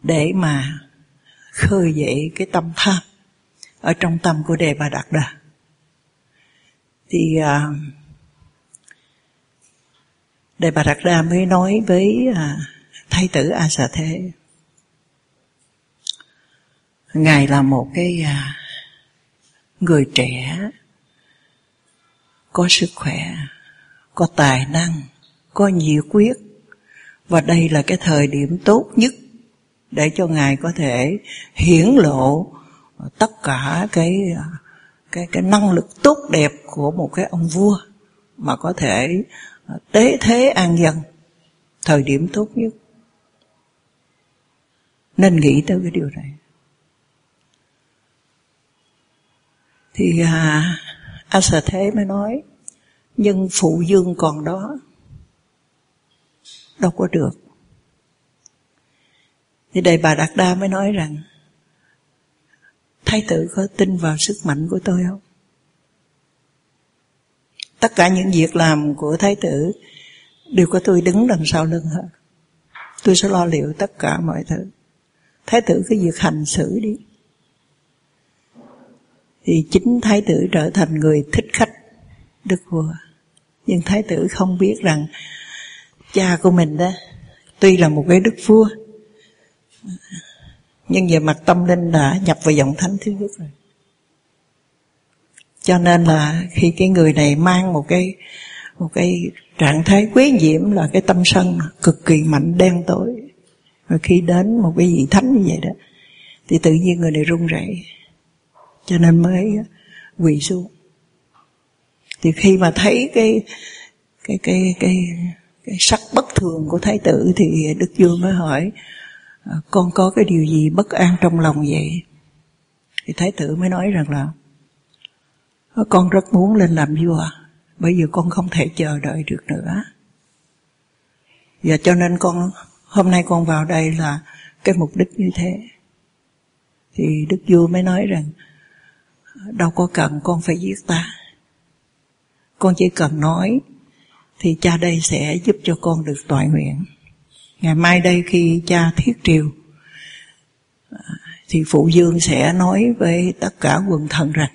để mà khơi dậy cái tâm tham ở trong tâm của đề bà đạt đà thì à, Đề Bà Đạt Đa mới nói với à, Thái tử A Xà Thế Ngài là một cái à, người trẻ Có sức khỏe Có tài năng Có nhiệt quyết Và đây là cái thời điểm tốt nhất Để cho Ngài có thể hiển lộ Tất cả cái à, cái cái năng lực tốt đẹp của một cái ông vua mà có thể à, tế thế an dân. Thời điểm tốt nhất. Nên nghĩ tới cái điều này. Thì à, a sở thế mới nói nhưng phụ dương còn đó đâu có được. Thì đây bà Đạt Đa mới nói rằng Thái tử có tin vào sức mạnh của tôi không? Tất cả những việc làm của Thái tử Đều có tôi đứng đằng sau lưng hết. Tôi sẽ lo liệu tất cả mọi thứ. Thái tử cứ việc hành xử đi. Thì chính Thái tử trở thành người thích khách, Đức vua. Nhưng Thái tử không biết rằng Cha của mình đó Tuy là một cái đức vua, nhưng về mặt tâm linh đã nhập vào dòng thánh thứ nhất rồi. Cho nên là khi cái người này mang một cái một cái trạng thái quế nhiễm là cái tâm sân cực kỳ mạnh, đen tối. Rồi khi đến một cái vị thánh như vậy đó, thì tự nhiên người này run rẩy cho nên mới quỳ xuống. Thì khi mà thấy cái cái cái cái cái sắc bất thường của thái tử thì đức vua mới hỏi à, con có cái điều gì bất an trong lòng vậy? Thì thái tử mới nói rằng là ờ, con rất muốn lên làm vua, bây giờ con không thể chờ đợi được nữa. Và cho nên con, hôm nay con vào đây là cái mục đích như thế. Thì đức vua mới nói rằng đâu có cần, con phải giết ta. Con chỉ cần nói, thì cha đây sẽ giúp cho con được toại nguyện. Ngày mai đây khi cha thiết triều, thì phụ dương sẽ nói với tất cả quần thần rằng,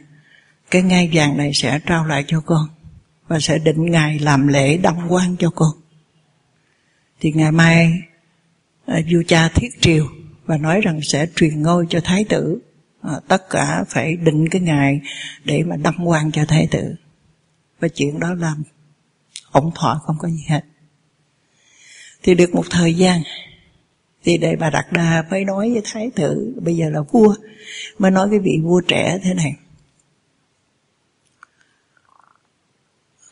cái ngai vàng này sẽ trao lại cho con, và sẽ định ngày làm lễ đăng quang cho con. Thì ngày mai à, vua cha thiết triều và nói rằng sẽ truyền ngôi cho thái tử à, tất cả phải định cái ngày để mà đăng quang cho thái tử. Và chuyện đó làm ổn thỏa không có gì hết. Thì được một thời gian thì để bà Đạt Đà mới nói với Thái tử Bây giờ là vua Mới nói cái vị vua trẻ thế này.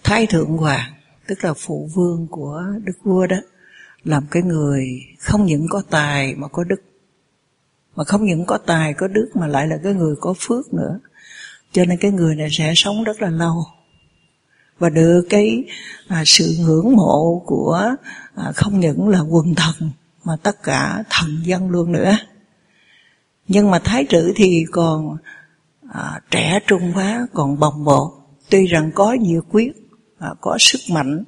Thái thượng hoàng Tức là phụ vương của đức vua đó Làm cái người không những có tài mà có đức mà không những có tài có đức Mà lại là cái người có phước nữa. Cho nên cái người này sẽ sống rất là lâu. Và được cái à, sự ngưỡng mộ của à, không những là quần thần mà tất cả thần dân luôn nữa. Nhưng mà thái tử thì còn à, trẻ trung quá còn bồng bột. Tuy rằng có nhiệt quyết à, có sức mạnh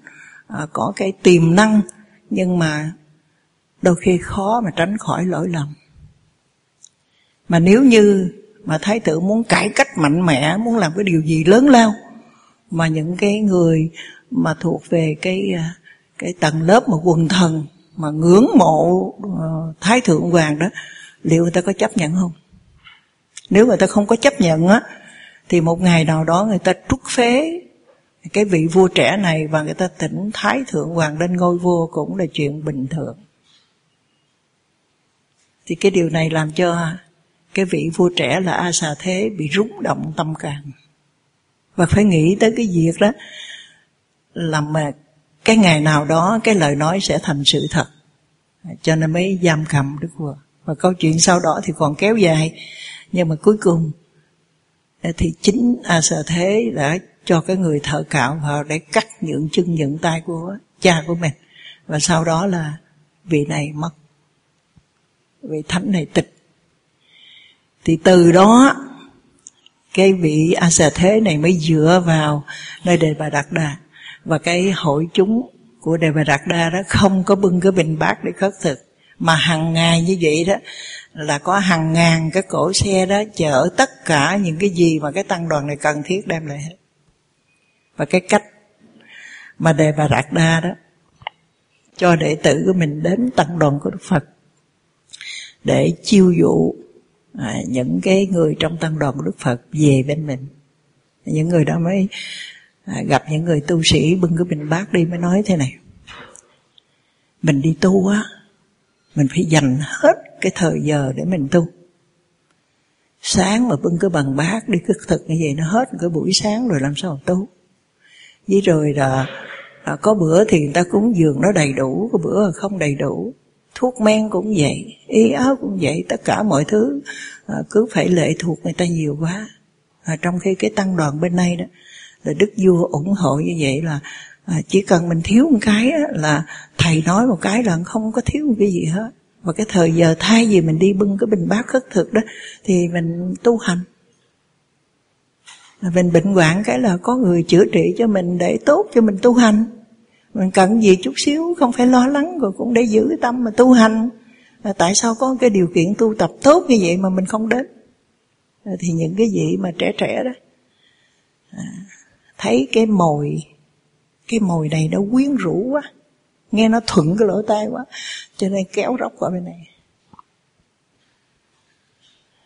à, có cái tiềm năng nhưng mà đôi khi khó mà tránh khỏi lỗi lầm mà nếu như mà thái tử muốn cải cách mạnh mẽ muốn làm cái điều gì lớn lao mà những cái người mà thuộc về cái à, cái tầng lớp mà quần thần mà ngưỡng mộ uh, thái thượng hoàng đó liệu người ta có chấp nhận không? Nếu người ta không có chấp nhận á thì một ngày nào đó người ta trút phế cái vị vua trẻ này và người ta tỉnh thái thượng hoàng lên ngôi vua cũng là chuyện bình thường. Thì cái điều này làm cho cái vị vua trẻ là a xà thế bị rúng động tâm can và phải nghĩ tới cái việc đó, là mà cái ngày nào đó cái lời nói sẽ thành sự thật. Cho nên mới giam cầm đức vua. Và câu chuyện sau đó thì còn kéo dài. Nhưng mà cuối cùng eh, thì chính a xà thế đã cho cái người thợ cạo vào để cắt những chân những tay của cha của mình. Và sau đó là vị này mất. Vị thánh này tịch thì từ đó, cái vị a xà thế này mới dựa vào nơi đề bà đạt đà và cái hội chúng của đề bà đạt đa đó không có bưng cái bình bát để khất thực. Mà hàng ngày như vậy đó, là có hàng ngàn cái cổ xe đó chở tất cả những cái gì mà cái tăng đoàn này cần thiết đem lại hết. Và cái cách mà đề bà đạt đa đó cho đệ tử của mình đến tăng đoàn của đức phật để chiêu dụ à, những cái người trong tăng đoàn của Đức Phật về bên mình. Những người đó mới à, gặp những người tu sĩ bưng cái bình bát đi mới nói thế này. Mình đi tu á mình phải dành hết cái thời giờ để mình tu. Sáng mà bưng cái bằng bát đi cất thực như vậy nó hết cái buổi sáng rồi làm sao mà tu? Với rồi là à, có bữa thì người ta cúng dường nó đầy đủ có bữa là không đầy đủ thuốc men cũng vậy y áo cũng vậy tất cả mọi thứ à, cứ phải lệ thuộc người ta nhiều quá. À, trong khi cái tăng đoàn bên này đó là đức vua ủng hộ như vậy là à, chỉ cần mình thiếu một cái á, là thầy nói một cái là không có thiếu một cái gì hết. Và cái thời giờ thay vì mình đi bưng cái bình bát khất thực đó thì mình tu hành. Mình bệnh hoạn cái là có người chữa trị cho mình để tốt cho mình tu hành mình cần gì chút xíu không phải lo lắng rồi cũng để giữ cái tâm mà tu hành. À, tại sao có cái điều kiện tu tập tốt như vậy mà mình không đến? À, thì những cái gì mà trẻ trẻ đó à, thấy cái mồi cái mồi này nó quyến rũ quá nghe nó thuận cái lỗ tai quá cho nên kéo róc qua bên này.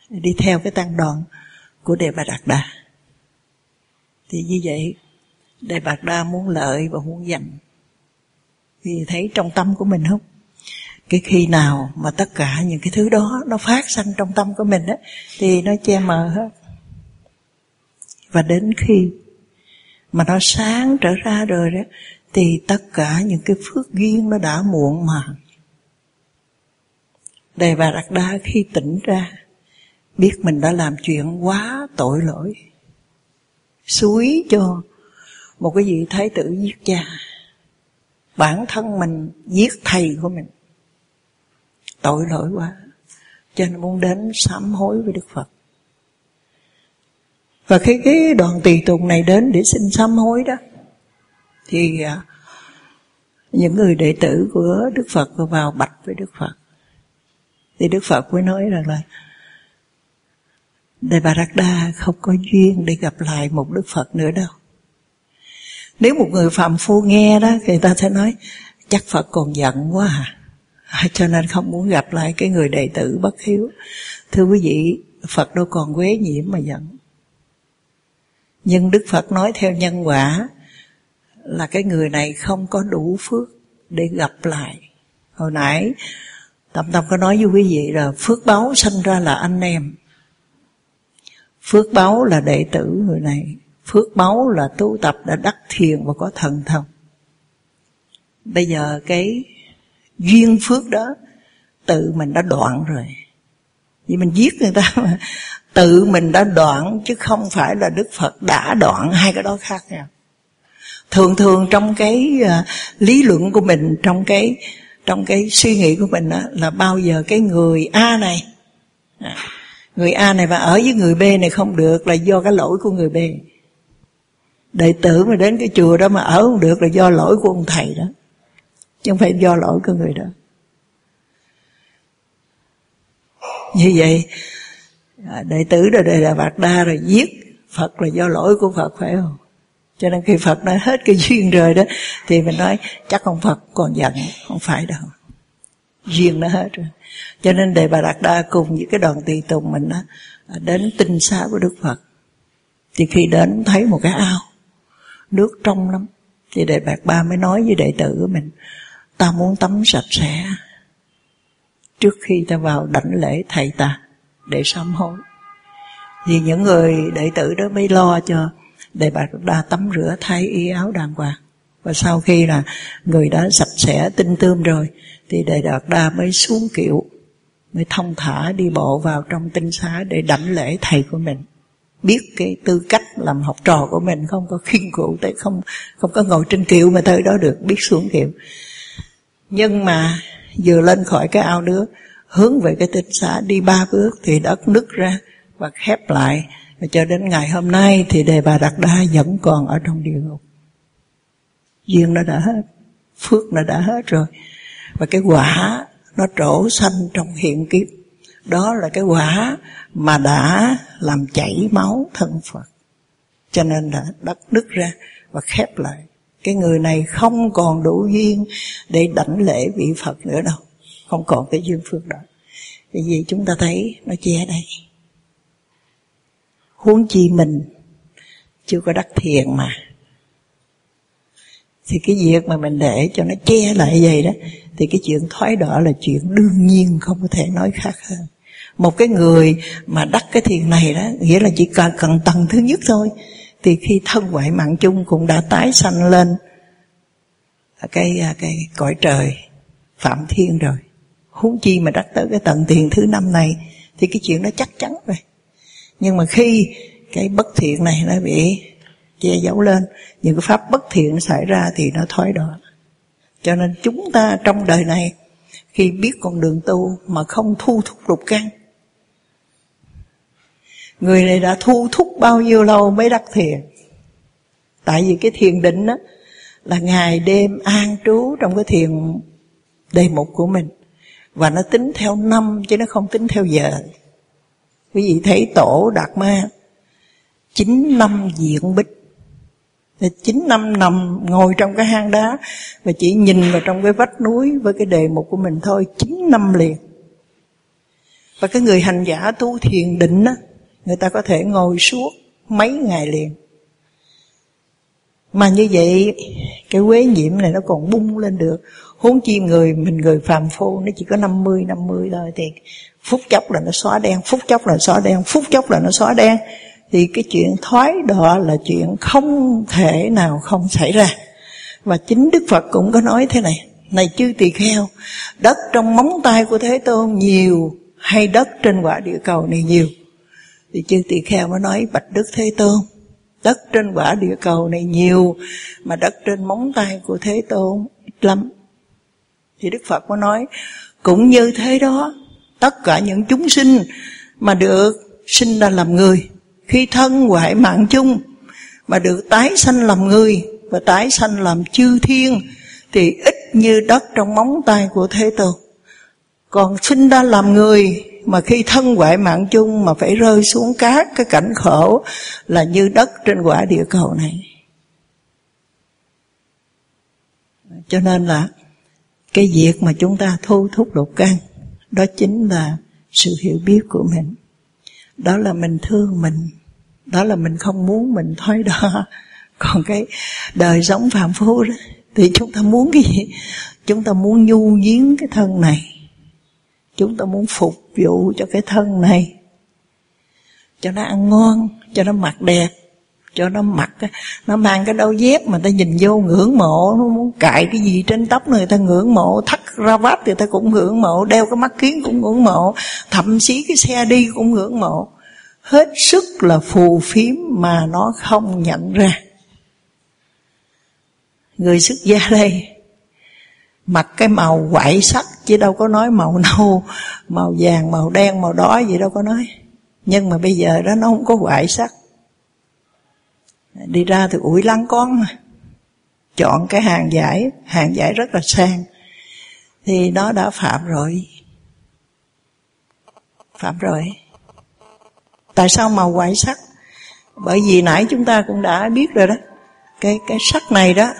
Đi theo cái tăng đoàn của đề bà đạt đà thì như vậy đề bạc đa muốn lợi và muốn dành vì thấy trong tâm của mình không? Cái khi nào mà tất cả những cái thứ đó nó phát sanh trong tâm của mình á, thì nó che mờ hết. Và đến khi mà nó sáng trở ra rồi đó, thì tất cả những cái phước duyên nó đã muộn màng đề bà đặt đa khi tỉnh ra, biết mình đã làm chuyện quá tội lỗi, suối cho một cái vị thái tử giết cha bản thân mình giết thầy của mình. Tội lỗi quá. Cho nên muốn đến sám hối với đức phật. Và khi cái đoàn tùy tùng này đến để xin sám hối đó, thì à, những người đệ tử của đức phật vào bạch với đức phật. Thì đức phật mới nói rằng là Đề Bà Rắc Đa không có duyên để gặp lại một Đức Phật nữa đâu. Nếu một người phạm phu nghe đó, thì ta sẽ nói, chắc Phật còn giận quá à. à. Cho nên không muốn gặp lại cái người đệ tử bất hiếu. Thưa quý vị, Phật đâu còn quế nhiễm mà giận. Nhưng Đức Phật nói theo nhân quả là cái người này không có đủ phước để gặp lại. Hồi nãy Tâm Tâm có nói với quý vị là phước báo sinh ra là anh em. Phước báo là đệ tử người này Phước báu là tu tập đã đắc thiền và có thần thông. Bây giờ cái duyên phước đó Tự mình đã đoạn rồi. Vì mình giết người ta mà Tự mình đã đoạn chứ không phải là Đức Phật đã đoạn Hai cái đó khác nhau. Thường thường trong cái uh, lý luận của mình Trong cái trong cái suy nghĩ của mình đó, là bao giờ cái người A này à, Người A này mà ở với người B này không được là do cái lỗi của người B. Đệ tử mà đến cái chùa đó mà ở không được là do lỗi của ông thầy đó. Chứ không phải do lỗi của người đó. Như vậy à, đệ tử rồi đây là bạc đa rồi giết Phật là do lỗi của Phật phải không? Cho nên khi Phật nói hết cái duyên rồi đó Thì mình nói chắc ông Phật còn giận Không phải đâu Duyên nó hết rồi cho nên Đề Bà Đạt Đa cùng với cái đoàn tùy tùng mình đó, à, đến tinh xá của Đức Phật. Thì khi đến thấy một cái ao, nước trong lắm. Thì đệ Bạc Ba mới nói với đệ tử của mình, ta muốn tắm sạch sẽ trước khi ta vào đảnh lễ thầy ta để sám hối. Thì những người đệ tử đó mới lo cho đệ Bạc Đa tắm rửa thay y áo đàng hoàng. Và sau khi là người đã sạch sẽ tinh tươm rồi Thì đệ Đạt Đa mới xuống kiệu mới thông thả đi bộ vào trong tinh xá để đảnh lễ thầy của mình biết cái tư cách làm học trò của mình, không có khiên cụ tới, không không có ngồi trên kiệu mà tới đó được, biết xuống kiệu. Nhưng mà vừa lên khỏi cái ao nước, hướng về cái tinh xã đi ba bước thì đất nứt ra và khép lại. Và cho đến ngày hôm nay thì đề bà đặt đa vẫn còn ở trong địa ngục. Duyên nó đã hết, phước nó đã hết rồi. Và cái quả nó trổ xanh trong hiện kiếp đó là cái quả mà đã làm chảy máu thân Phật. Cho nên đã đất đứt ra và khép lại. Cái người này không còn đủ duyên để đảnh lễ vị Phật nữa đâu. Không còn cái duyên phước đó. Vì vậy chúng ta thấy nó che đây. Huống chi mình chưa có đắc thiền mà. Thì cái việc mà mình để cho nó che lại vậy đó, thì cái chuyện thoái đọa là chuyện đương nhiên không có thể nói khác hơn một cái người mà đắc cái thiền này đó, nghĩa là chỉ cần cần tầng thứ nhất thôi, thì khi thân ngoại mạng chung cũng đã tái sanh lên cái à, cái cõi trời phạm thiên rồi. Huống chi mà đắc tới cái tận tiền thứ năm này, thì cái chuyện đó chắc chắn rồi. Nhưng mà khi cái bất thiện này nó bị che giấu lên, những cái pháp bất thiện xảy ra thì nó thoái đoạn cho nên chúng ta trong đời này, khi biết con đường tu mà không thu thúc lục căn người này đã thu thúc bao nhiêu lâu mới đắc thiền? Tại vì cái thiền định đó là ngày đêm an trú trong cái thiền đề mục của mình. Và nó tính theo năm, chứ nó không tính theo giờ. Quý vị thấy tổ đạt ma, chín năm diện bích. Chín năm nằm ngồi trong cái hang đá và chỉ nhìn vào trong cái vách núi với cái đề mục của mình thôi, chín năm liền. Và cái người hành giả tu thiền định á người ta có thể ngồi suốt mấy ngày liền. Mà như vậy, cái quế nhiễm này nó còn bung lên được. Huống chi người, mình người phàm phu, nó chỉ có 50 50 thôi, thì phút chốc là nó xóa đen, phút chốc là xóa đen, phút chốc là nó xóa đen. Thì cái chuyện thoái đọa là chuyện không thể nào không xảy ra. Và chính Đức Phật cũng có nói thế này này chư tỳ kheo, đất trong móng tay của Thế Tôn nhiều hay đất trên quả địa cầu này nhiều? Thì chư tỳ kheo mới nói, bạch Đức Thế Tôn, đất trên quả địa cầu này nhiều, mà đất trên móng tay của Thế Tôn ít lắm. Thì Đức Phật mới nói, cũng như thế đó, tất cả những chúng sinh mà được sinh ra làm người, khi thân hoại mạng chung, mà được tái sanh làm người và tái sanh làm chư thiên, thì ít như đất trong móng tay của thế tôn. Còn sinh ra làm người mà khi thân hoại mạng chung mà phải rơi xuống cát, cái cảnh khổ là như đất trên quả địa cầu này. Cho nên là cái việc mà chúng ta thu thúc lục căn, đó chính là sự hiểu biết của mình. Đó là mình thương mình, đó là mình không muốn mình thoái đo. Còn cái đời sống phạm phu đó, thì chúng ta muốn cái gì? Chúng ta muốn nhu giếng cái thân này chúng ta muốn phục vụ cho cái thân này. Cho nó ăn ngon, cho nó mặc đẹp, cho nó mặc nó mang cái đôi dép mà ta nhìn vô ngưỡng mộ. Nó muốn cài cái gì trên tóc người ta ngưỡng mộ, thắt ra vát thì ta cũng ngưỡng mộ, đeo cái mắt kiến cũng ngưỡng mộ, thậm chí cái xe đi cũng ngưỡng mộ. Hết sức là phù phiếm mà nó không nhận ra. Người xuất gia đây mặc cái màu quậy sắc, chứ đâu có nói màu nâu, màu vàng, màu đen, màu đỏ gì đâu có nói. Nhưng mà bây giờ đó, nó không có quậy sắc. Đi ra thì, ủi lăng con mà. Chọn cái hàng giải hàng giải rất là sang. Thì nó đã phạm rồi. Phạm rồi. Tại sao màu quậy sắc? Bởi vì nãy chúng ta cũng đã biết rồi đó. Cái cái sắc này đó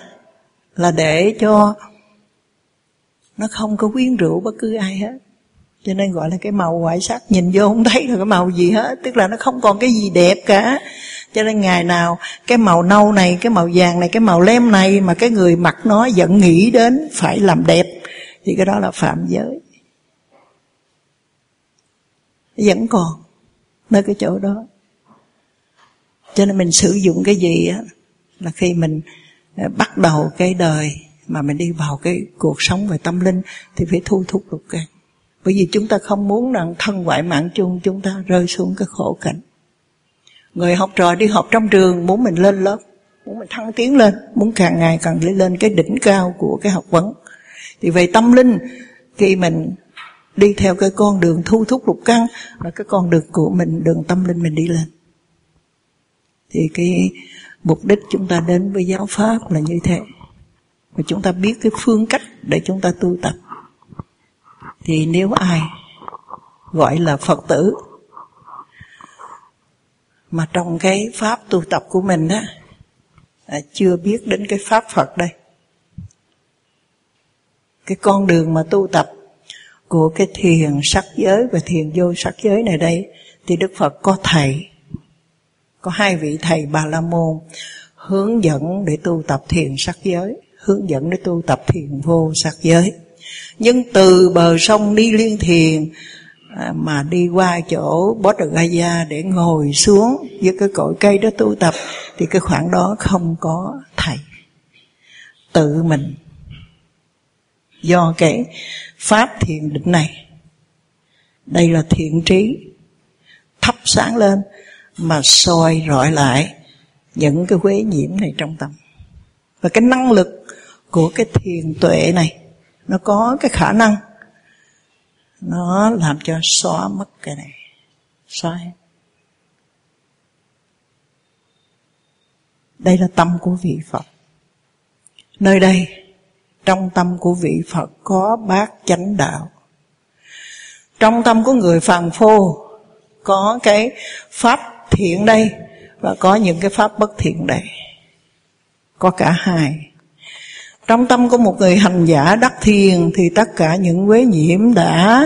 là để cho nó không có quyến rũ bất cứ ai hết. Cho nên gọi là cái màu ngoại sắc. Nhìn vô không thấy là cái màu gì hết. Tức là nó không còn cái gì đẹp cả. Cho nên ngày nào cái màu nâu này, cái màu vàng này, cái màu lem này mà cái người mặc nó vẫn nghĩ đến phải làm đẹp, thì cái đó là phạm giới. Vẫn còn nơi cái chỗ đó. Cho nên mình sử dụng cái gì á, là khi mình bắt đầu cái đời mà mình đi vào cái cuộc sống về tâm linh thì phải thu thúc lục căn bởi vì chúng ta không muốn rằng thân ngoại mạng chung, chúng ta rơi xuống cái khổ cảnh. Người học trò đi học trong trường, muốn mình lên lớp, muốn mình thăng tiến lên, muốn càng ngày càng lên cái đỉnh cao của cái học vấn. Thì về tâm linh, khi mình đi theo cái con đường thu thúc lục căn là cái con đường của mình, đường tâm linh mình đi lên. Thì cái mục đích chúng ta đến với giáo pháp là như thế mà chúng ta biết cái phương cách để chúng ta tu tập. Thì nếu ai gọi là phật tử, mà trong cái pháp tu tập của mình á à, chưa biết đến cái pháp phật đây. Cái con đường mà tu tập của cái thiền sắc giới và thiền vô sắc giới này đây, thì Đức Phật có thầy, có hai vị thầy Bà La Môn hướng dẫn để tu tập thiền sắc giới hướng dẫn để tu tập thiền vô sắc giới. Nhưng từ bờ sông đi liên thiền à, mà đi qua chỗ Bodhgaya để ngồi xuống với cái cội cây đó tu tập, thì cái khoảng đó không có thầy. Tự mình. Do cái pháp thiền định này. Đây là thiện trí thắp sáng lên mà soi rọi lại những cái quế nhiễm này trong tâm. Và cái năng lực của cái thiền tuệ này. Nó có cái khả năng. Nó làm cho xóa mất cái này. Xóa hết đây là tâm của vị phật. Nơi đây, trong tâm của vị phật có bát chánh đạo. Trong tâm của người phàm phu có cái pháp thiện đây và có những cái pháp bất thiện đây. Có cả hai trong tâm của một người hành giả đắc thiền thì tất cả những quế nhiễm đã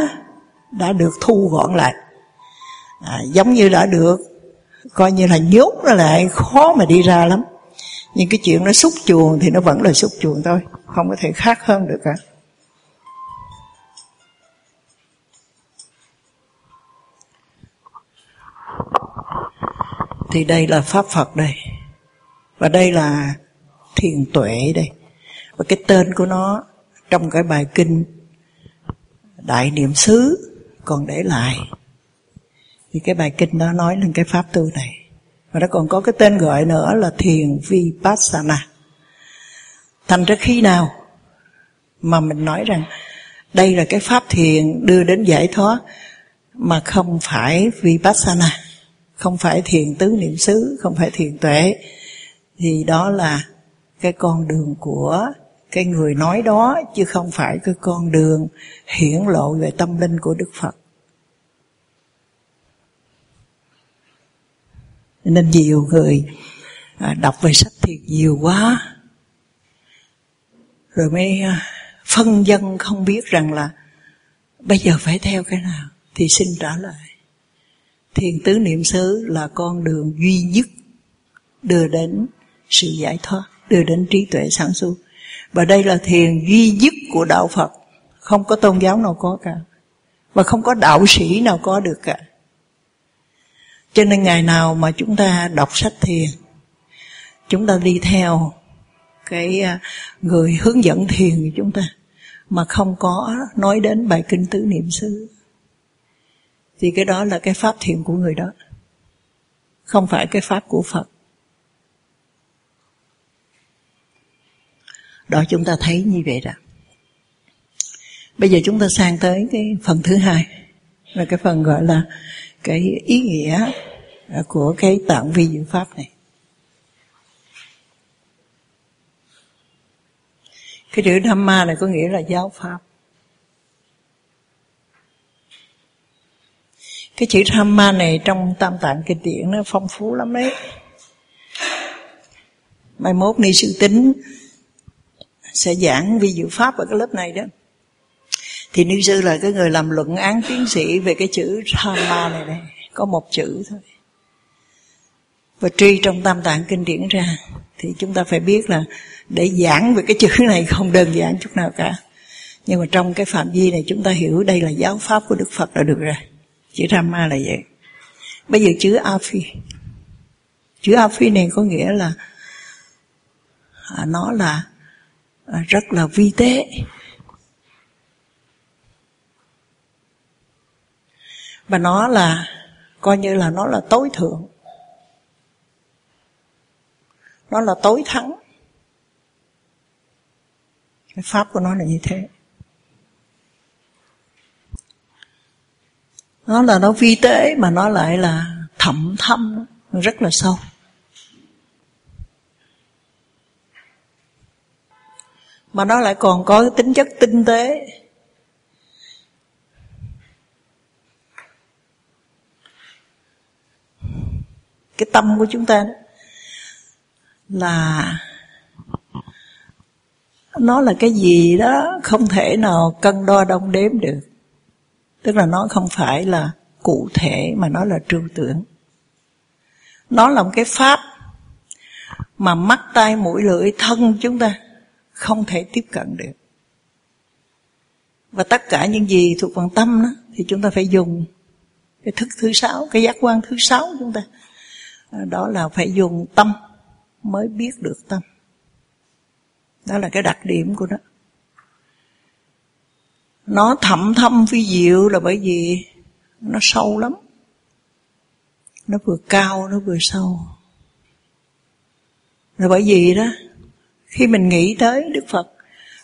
đã được thu gọn lại. À, giống như đã được coi như là nhốt nó lại khó mà đi ra lắm. Nhưng cái chuyện nó xúc chuồng thì nó vẫn là xúc chuồng thôi không có thể khác hơn được cả. Thì đây là pháp phật đây. Và đây là thiền tuệ đây và cái tên của nó trong cái bài kinh đại niệm xứ còn để lại. Thì cái bài kinh đó nói lên cái pháp tu này. Và nó còn có cái tên gọi nữa là thiền vipassana. Thành ra khi nào mà mình nói rằng đây là cái pháp thiền đưa đến giải thoát mà không phải vipassana, không phải thiền tứ niệm xứ, không phải thiền tuệ, thì đó là cái con đường của cái người nói đó chứ không phải cái con đường hiển lộ về tâm linh của Đức Phật. Nên nhiều người à, đọc về sách thiệt nhiều quá, rồi mới à, phân dân không biết rằng là bây giờ phải theo cái nào thì xin trả lời thiền tứ niệm xứ là con đường duy nhất đưa đến sự giải thoát, đưa đến trí tuệ sáng suốt và đây là thiền duy nhất của đạo Phật. Không có tôn giáo nào có cả. Và không có đạo sĩ nào có được cả. Cho nên ngày nào mà chúng ta đọc sách thiền, chúng ta đi theo cái à, người hướng dẫn thiền của chúng ta, mà không có nói đến bài kinh tứ niệm xứ, thì cái đó là cái pháp thiền của người đó. Không phải cái pháp của phật. Đó chúng ta thấy như vậy đó. Bây giờ chúng ta sang tới cái phần thứ hai. Là cái phần gọi là cái ý nghĩa của cái tạng vi diệu pháp này. Cái chữ Dhamma này có nghĩa là giáo pháp. Cái chữ Dhamma này trong tam tạng kinh điển nó phong phú lắm đấy. Mai mốt ni sư tính sẽ giảng vi diệu pháp ở cái lớp này đó. Thì ni sư là cái người làm luận án tiến sĩ về cái chữ Dhamma này đây có một chữ thôi. Và truy trong tam tạng kinh điển ra thì chúng ta phải biết là để giảng về cái chữ này không đơn giản chút nào cả. Nhưng mà trong cái phạm vi này chúng ta hiểu đây là giáo pháp của Đức Phật là được rồi chữ Rama là vậy. Bây giờ chữ A Phi. Chữ A Phi này có nghĩa là à, nó là Ờ, rất là vi tế. Và nó là, coi như là nó là tối thượng. Nó là tối thắng. Cái pháp của nó là như thế. Nó là nó vi tế mà nó lại là thậm thâm, rất là sâu. Mà nó lại còn có cái tính chất tinh tế. Cái tâm của chúng ta đó là nó là cái gì đó không thể nào cân đo đong đếm được. Tức là nó không phải là cụ thể mà nó là trừu tưởng. Nó là một cái pháp mà mắt, tai, mũi, lưỡi, thân chúng ta không thể tiếp cận được. Và tất cả những gì thuộc phần tâm đó, thì chúng ta phải dùng cái thức thứ sáu, cái giác quan thứ sáu chúng ta. À, đó là phải dùng tâm mới biết được tâm. Đó là cái đặc điểm của nó. Nó thậm thâm phi diệu là bởi vì nó sâu lắm. Nó vừa cao, nó vừa sâu. Là bởi vì đó khi mình nghĩ tới đức phật.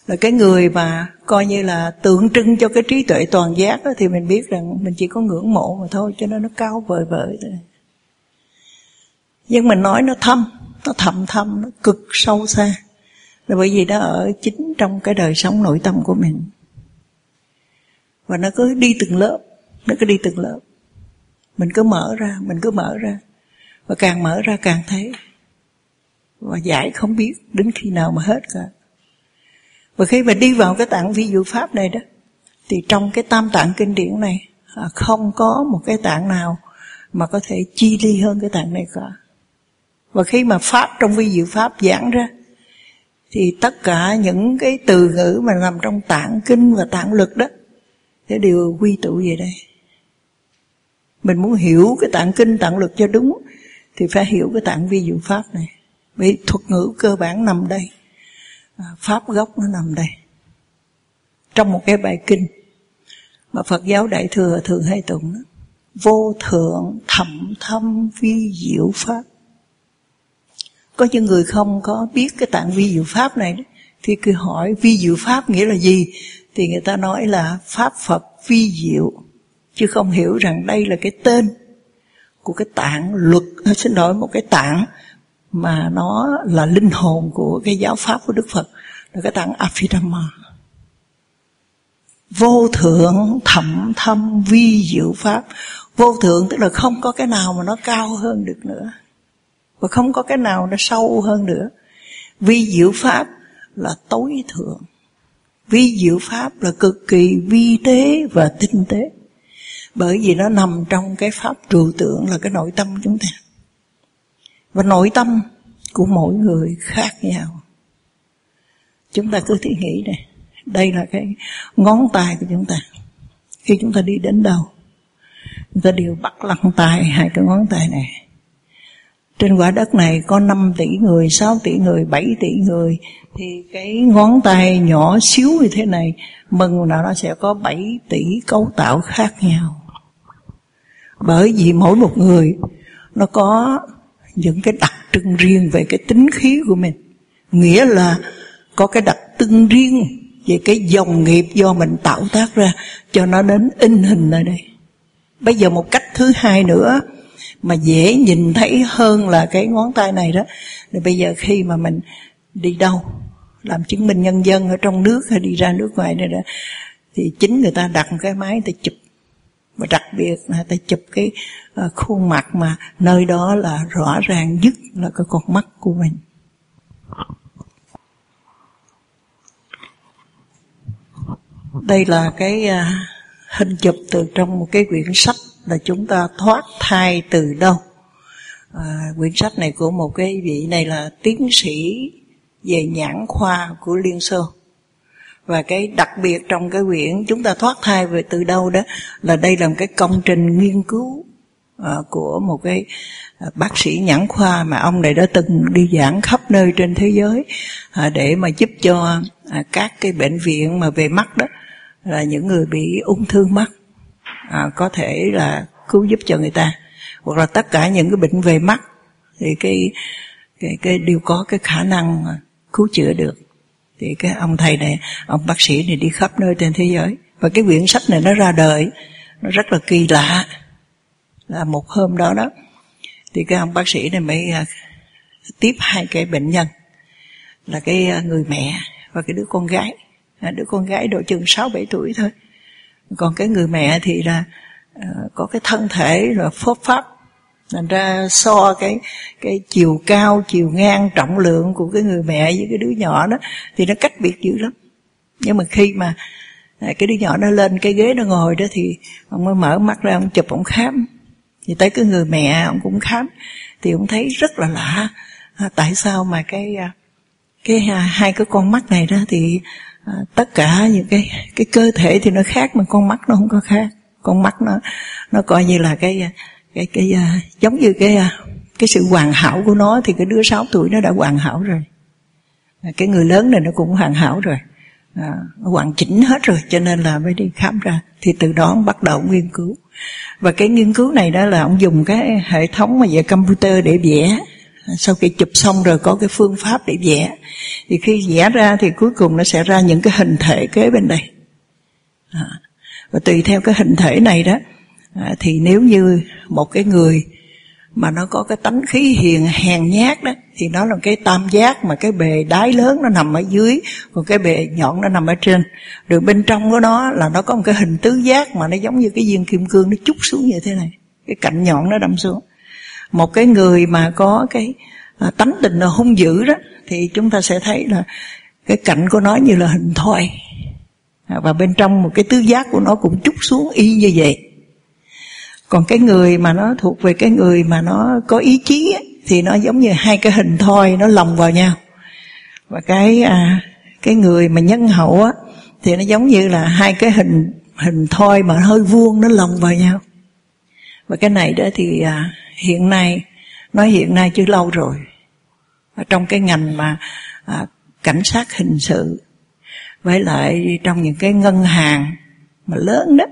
Là cái người mà coi như là tượng trưng cho cái trí tuệ toàn giác đó, thì mình biết rằng mình chỉ có ngưỡng mộ mà thôi cho nên nó cao vời vợi thôi. Nhưng mình nói nó thâm nó thầm thâm nó cực sâu xa. Là bởi vì nó ở chính trong cái đời sống nội tâm của mình. Và nó cứ đi từng lớp nó cứ đi từng lớp. Mình cứ mở ra mình cứ mở ra. Và càng mở ra càng thấy và giải không biết đến khi nào mà hết cả. Và khi mà đi vào cái tạng vi dụ pháp này đó, thì trong cái tam tạng kinh điển này à, không có một cái tạng nào mà có thể chi ly hơn cái tạng này cả. Và khi mà pháp trong vi diệu pháp giảng ra, thì tất cả những cái từ ngữ mà nằm trong tạng kinh và tạng lực đó, thì đều quy tụ về đây. Mình muốn hiểu cái tạng kinh, tạng lực cho đúng, thì phải hiểu cái tạng vi diệu pháp này vì thuật ngữ cơ bản nằm đây. À, pháp gốc nó nằm đây. Trong một cái bài kinh mà Phật giáo Đại thừa thường hay tụng đó, vô thượng thẩm thâm vi diệu pháp. Có những người không có biết cái tạng vi diệu pháp này đó, thì cứ hỏi vi diệu pháp nghĩa là gì? Thì người ta nói là pháp Phật vi diệu chứ không hiểu rằng đây là cái tên của cái tạng luật. Xin lỗi một cái tạng mà nó là linh hồn của cái giáo pháp của Đức Phật, là cái tạng Abhidhamma. Vô thượng thậm thâm, vi diệu pháp. Vô thượng tức là không có cái nào mà nó cao hơn được nữa. Và không có cái nào nó sâu hơn nữa. Vi diệu pháp là tối thượng. Vi diệu pháp là cực kỳ vi tế và tinh tế. Bởi vì nó nằm trong cái pháp trừu tượng là cái nội tâm chúng ta và nội tâm của mỗi người khác nhau. Chúng ta cứ thử nghĩ này. Đây là cái ngón tay của chúng ta. Khi chúng ta đi đến đâu chúng ta đều bắt lăn tay hai cái ngón tay này. Trên quả đất này có 5 tỷ người, 6 tỷ người, 7 tỷ người. Thì cái ngón tay nhỏ xíu như thế này mừng nào nó sẽ có 7 tỷ cấu tạo khác nhau. Bởi vì mỗi một người nó có những cái đặc trưng riêng về cái tính khí của mình. Nghĩa là có cái đặc trưng riêng về cái dòng nghiệp do mình tạo tác ra, cho nó đến in hình ở đây. Bây giờ một cách thứ hai nữa mà dễ nhìn thấy hơn là cái ngón tay này đó thì bây giờ khi mà mình đi đâu, làm chứng minh nhân dân ở trong nước hay đi ra nước ngoài này đó, thì chính người ta đặt một cái máy, người ta chụp và đặc biệt là ta chụp cái ờ, khuôn mặt mà nơi đó là rõ ràng nhất là cái con mắt của mình. Đây là cái ờ, hình chụp từ trong một cái quyển sách là chúng ta thoát thai từ đâu. À, quyển sách này của một cái vị này là tiến sĩ về nhãn khoa của liên xô và cái đặc biệt trong cái quyển chúng ta thoát thai về từ đâu đó là đây là một cái công trình nghiên cứu à, của một cái à, bác sĩ nhãn khoa mà ông này đã từng đi giảng khắp nơi trên thế giới à, để mà giúp cho à, các cái bệnh viện mà về mắt đó là những người bị ung thư mắt à, có thể là cứu giúp cho người ta. Hoặc là tất cả những cái bệnh về mắt thì cái cái cái đều có cái khả năng cứu chữa được thì cái ông thầy này, ông bác sĩ này đi khắp nơi trên thế giới. Và cái quyển sách này nó ra đời, nó rất là kỳ lạ. Là một hôm đó đó, thì cái ông bác sĩ này mới à, tiếp hai cái bệnh nhân. Là cái à, người mẹ và cái đứa con gái. À, đứa con gái độ chừng sáu bảy tuổi thôi. Còn cái người mẹ thì là có cái thân thể là phốt pháp thành ra so cái cái chiều cao chiều ngang trọng lượng của cái người mẹ với cái đứa nhỏ đó thì nó cách biệt dữ lắm. Nhưng mà khi mà à, cái đứa nhỏ nó lên cái ghế nó ngồi đó thì ông mới mở mắt ra ông chụp ông khám. Thì tới cái người mẹ ông cũng khám. Thì ông thấy rất là lạ. À, tại sao mà cái à, cái hai cái con mắt này đó thì à, tất cả những cái cái cơ thể thì nó khác mà con mắt nó không có khác. Con mắt nó nó coi như là cái à, cái cái uh, giống như cái uh, cái sự hoàn hảo của nó thì cái đứa 6 tuổi nó đã hoàn hảo rồi. À, cái người lớn này nó cũng hoàn hảo rồi. À, hoàn chỉnh hết rồi cho nên là mới đi khám ra. Thì từ đó ông bắt đầu nghiên cứu. Và cái nghiên cứu này đó là ông dùng cái hệ thống mà về computer để vẽ. Sau khi chụp xong rồi có cái phương pháp để vẽ. Thì khi vẽ ra thì cuối cùng nó sẽ ra những cái hình thể kế bên đây. À, và tùy theo cái hình thể này đó à, thì nếu như một cái người mà nó có cái tánh khí hiền hèn nhát đó thì nó là cái tam giác mà cái bề đáy lớn nó nằm ở dưới còn cái bề nhọn nó nằm ở trên. Rồi bên trong của nó là nó có một cái hình tứ giác mà nó giống như cái viên kim cương nó chút xuống như thế này cái cạnh nhọn nó đâm xuống. Một cái người mà có cái à, tánh tình là hung dữ đó thì chúng ta sẽ thấy là cái cạnh của nó như là hình thoi. À, và bên trong một cái tứ giác của nó cũng chút xuống y như vậy còn cái người mà nó thuộc về cái người mà nó có ý chí ấy, thì nó giống như hai cái hình thoi nó lồng vào nhau. Và cái à, cái người mà nhân hậu á thì nó giống như là hai cái hình hình thoi mà hơi vuông nó lồng vào nhau. Và cái này đó thì à, hiện nay nói hiện nay chứ lâu rồi. Ở trong cái ngành mà à, cảnh sát hình sự với lại trong những cái ngân hàng mà lớn đó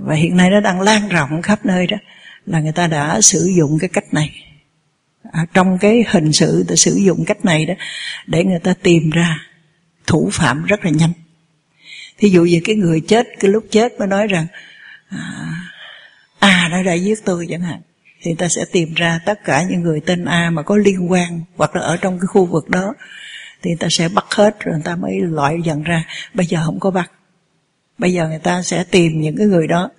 và hiện nay nó đang lan rộng khắp nơi đó là người ta đã sử dụng cái cách này. À, trong cái hình sự ta sử dụng cách này đó để người ta tìm ra thủ phạm rất là nhanh. Thí dụ như cái người chết cái lúc chết mới nói rằng à, à nó đã giết tôi chẳng hạn thì ta sẽ tìm ra tất cả những người tên A mà có liên quan hoặc là ở trong cái khu vực đó thì ta sẽ bắt hết rồi người ta mới loại dần ra. Bây giờ không có bắt bây giờ người ta sẽ tìm những cái người đó.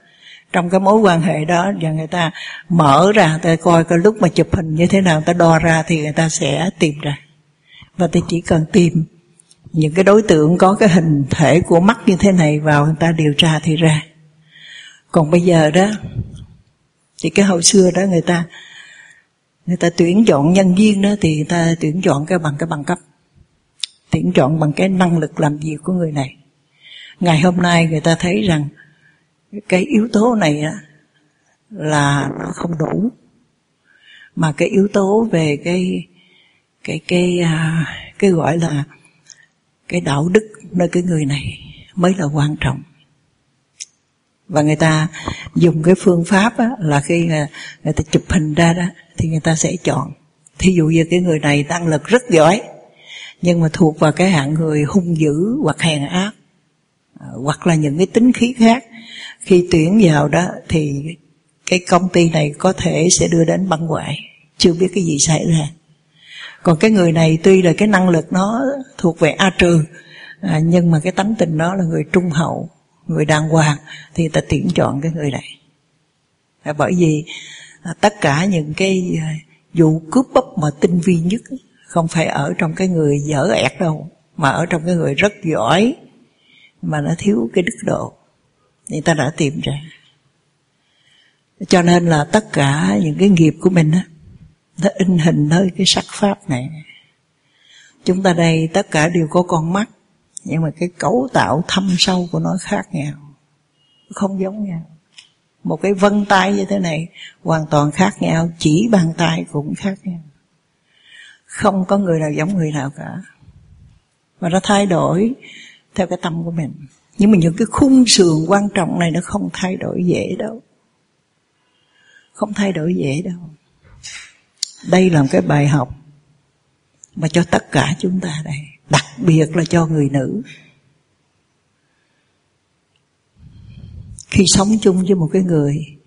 Trong cái mối quan hệ đó và người ta mở ra ta coi cái lúc mà chụp hình như thế nào ta đo ra thì người ta sẽ tìm ra. Và ta chỉ cần tìm những cái đối tượng có cái hình thể của mắt như thế này vào người ta điều tra thì ra. Còn bây giờ đó, thì cái hồi xưa đó người ta người ta tuyển chọn nhân viên đó thì người ta tuyển chọn cái bằng cái bằng cấp, tuyển chọn bằng cái năng lực làm việc của người này ngày hôm nay người ta thấy rằng cái yếu tố này là nó không đủ. Mà cái yếu tố về cái cái cái à, cái gọi là cái đạo đức nơi cái người này mới là quan trọng. Và người ta dùng cái phương pháp á, là khi người, người ta chụp hình ra đó thì người ta sẽ chọn. Thí dụ như cái người này năng lực rất giỏi nhưng mà thuộc vào cái hạng người hung dữ hoặc hèn ác À, hoặc là những cái tính khí khác. Khi tuyển vào đó thì cái công ty này có thể sẽ đưa đến băng hoại. Chưa biết cái gì xảy ra. Còn cái người này tuy là cái năng lực nó thuộc về a trừ à, nhưng mà cái tánh tình đó là người trung hậu người đàng hoàng thì ta tuyển chọn cái người này. À, bởi vì à, tất cả những cái à, vụ cướp bóc mà tinh vi nhất không phải ở trong cái người dở ẹt đâu mà ở trong cái người rất giỏi mà nó thiếu cái đức độ. Người ta đã tìm ra cho nên là tất cả những cái nghiệp của mình á, nó in hình nơi cái sắc pháp này. Chúng ta đây tất cả đều có con mắt, nhưng mà cái cấu tạo thâm sâu của nó khác nhau, không giống nhau. Một cái vân tay như thế này hoàn toàn khác nhau, chỉ bàn tay cũng khác nhau. Không có người nào giống người nào cả. Và nó thay đổi theo cái tâm của mình. Nhưng mà những cái khung sườn quan trọng này nó không thay đổi dễ đâu. Không thay đổi dễ đâu. Đây là một cái bài học mà cho tất cả chúng ta đây. Đặc biệt là cho người nữ. Khi sống chung với một cái người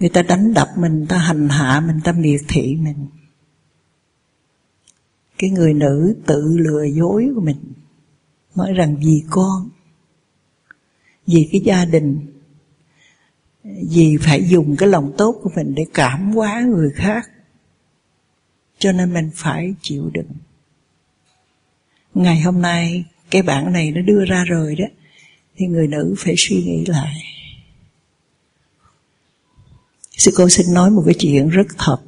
người ta đánh đập mình người ta hành hạ mình người ta miệt thị mình. Cái người nữ tự lừa dối của mình nói rằng vì con vì cái gia đình vì phải dùng cái lòng tốt của mình để cảm hóa người khác. Cho nên mình phải chịu đựng. Ngày hôm nay cái bản này nó đưa ra rồi đó thì người nữ phải suy nghĩ lại. Sư cô xin nói một cái chuyện rất thật.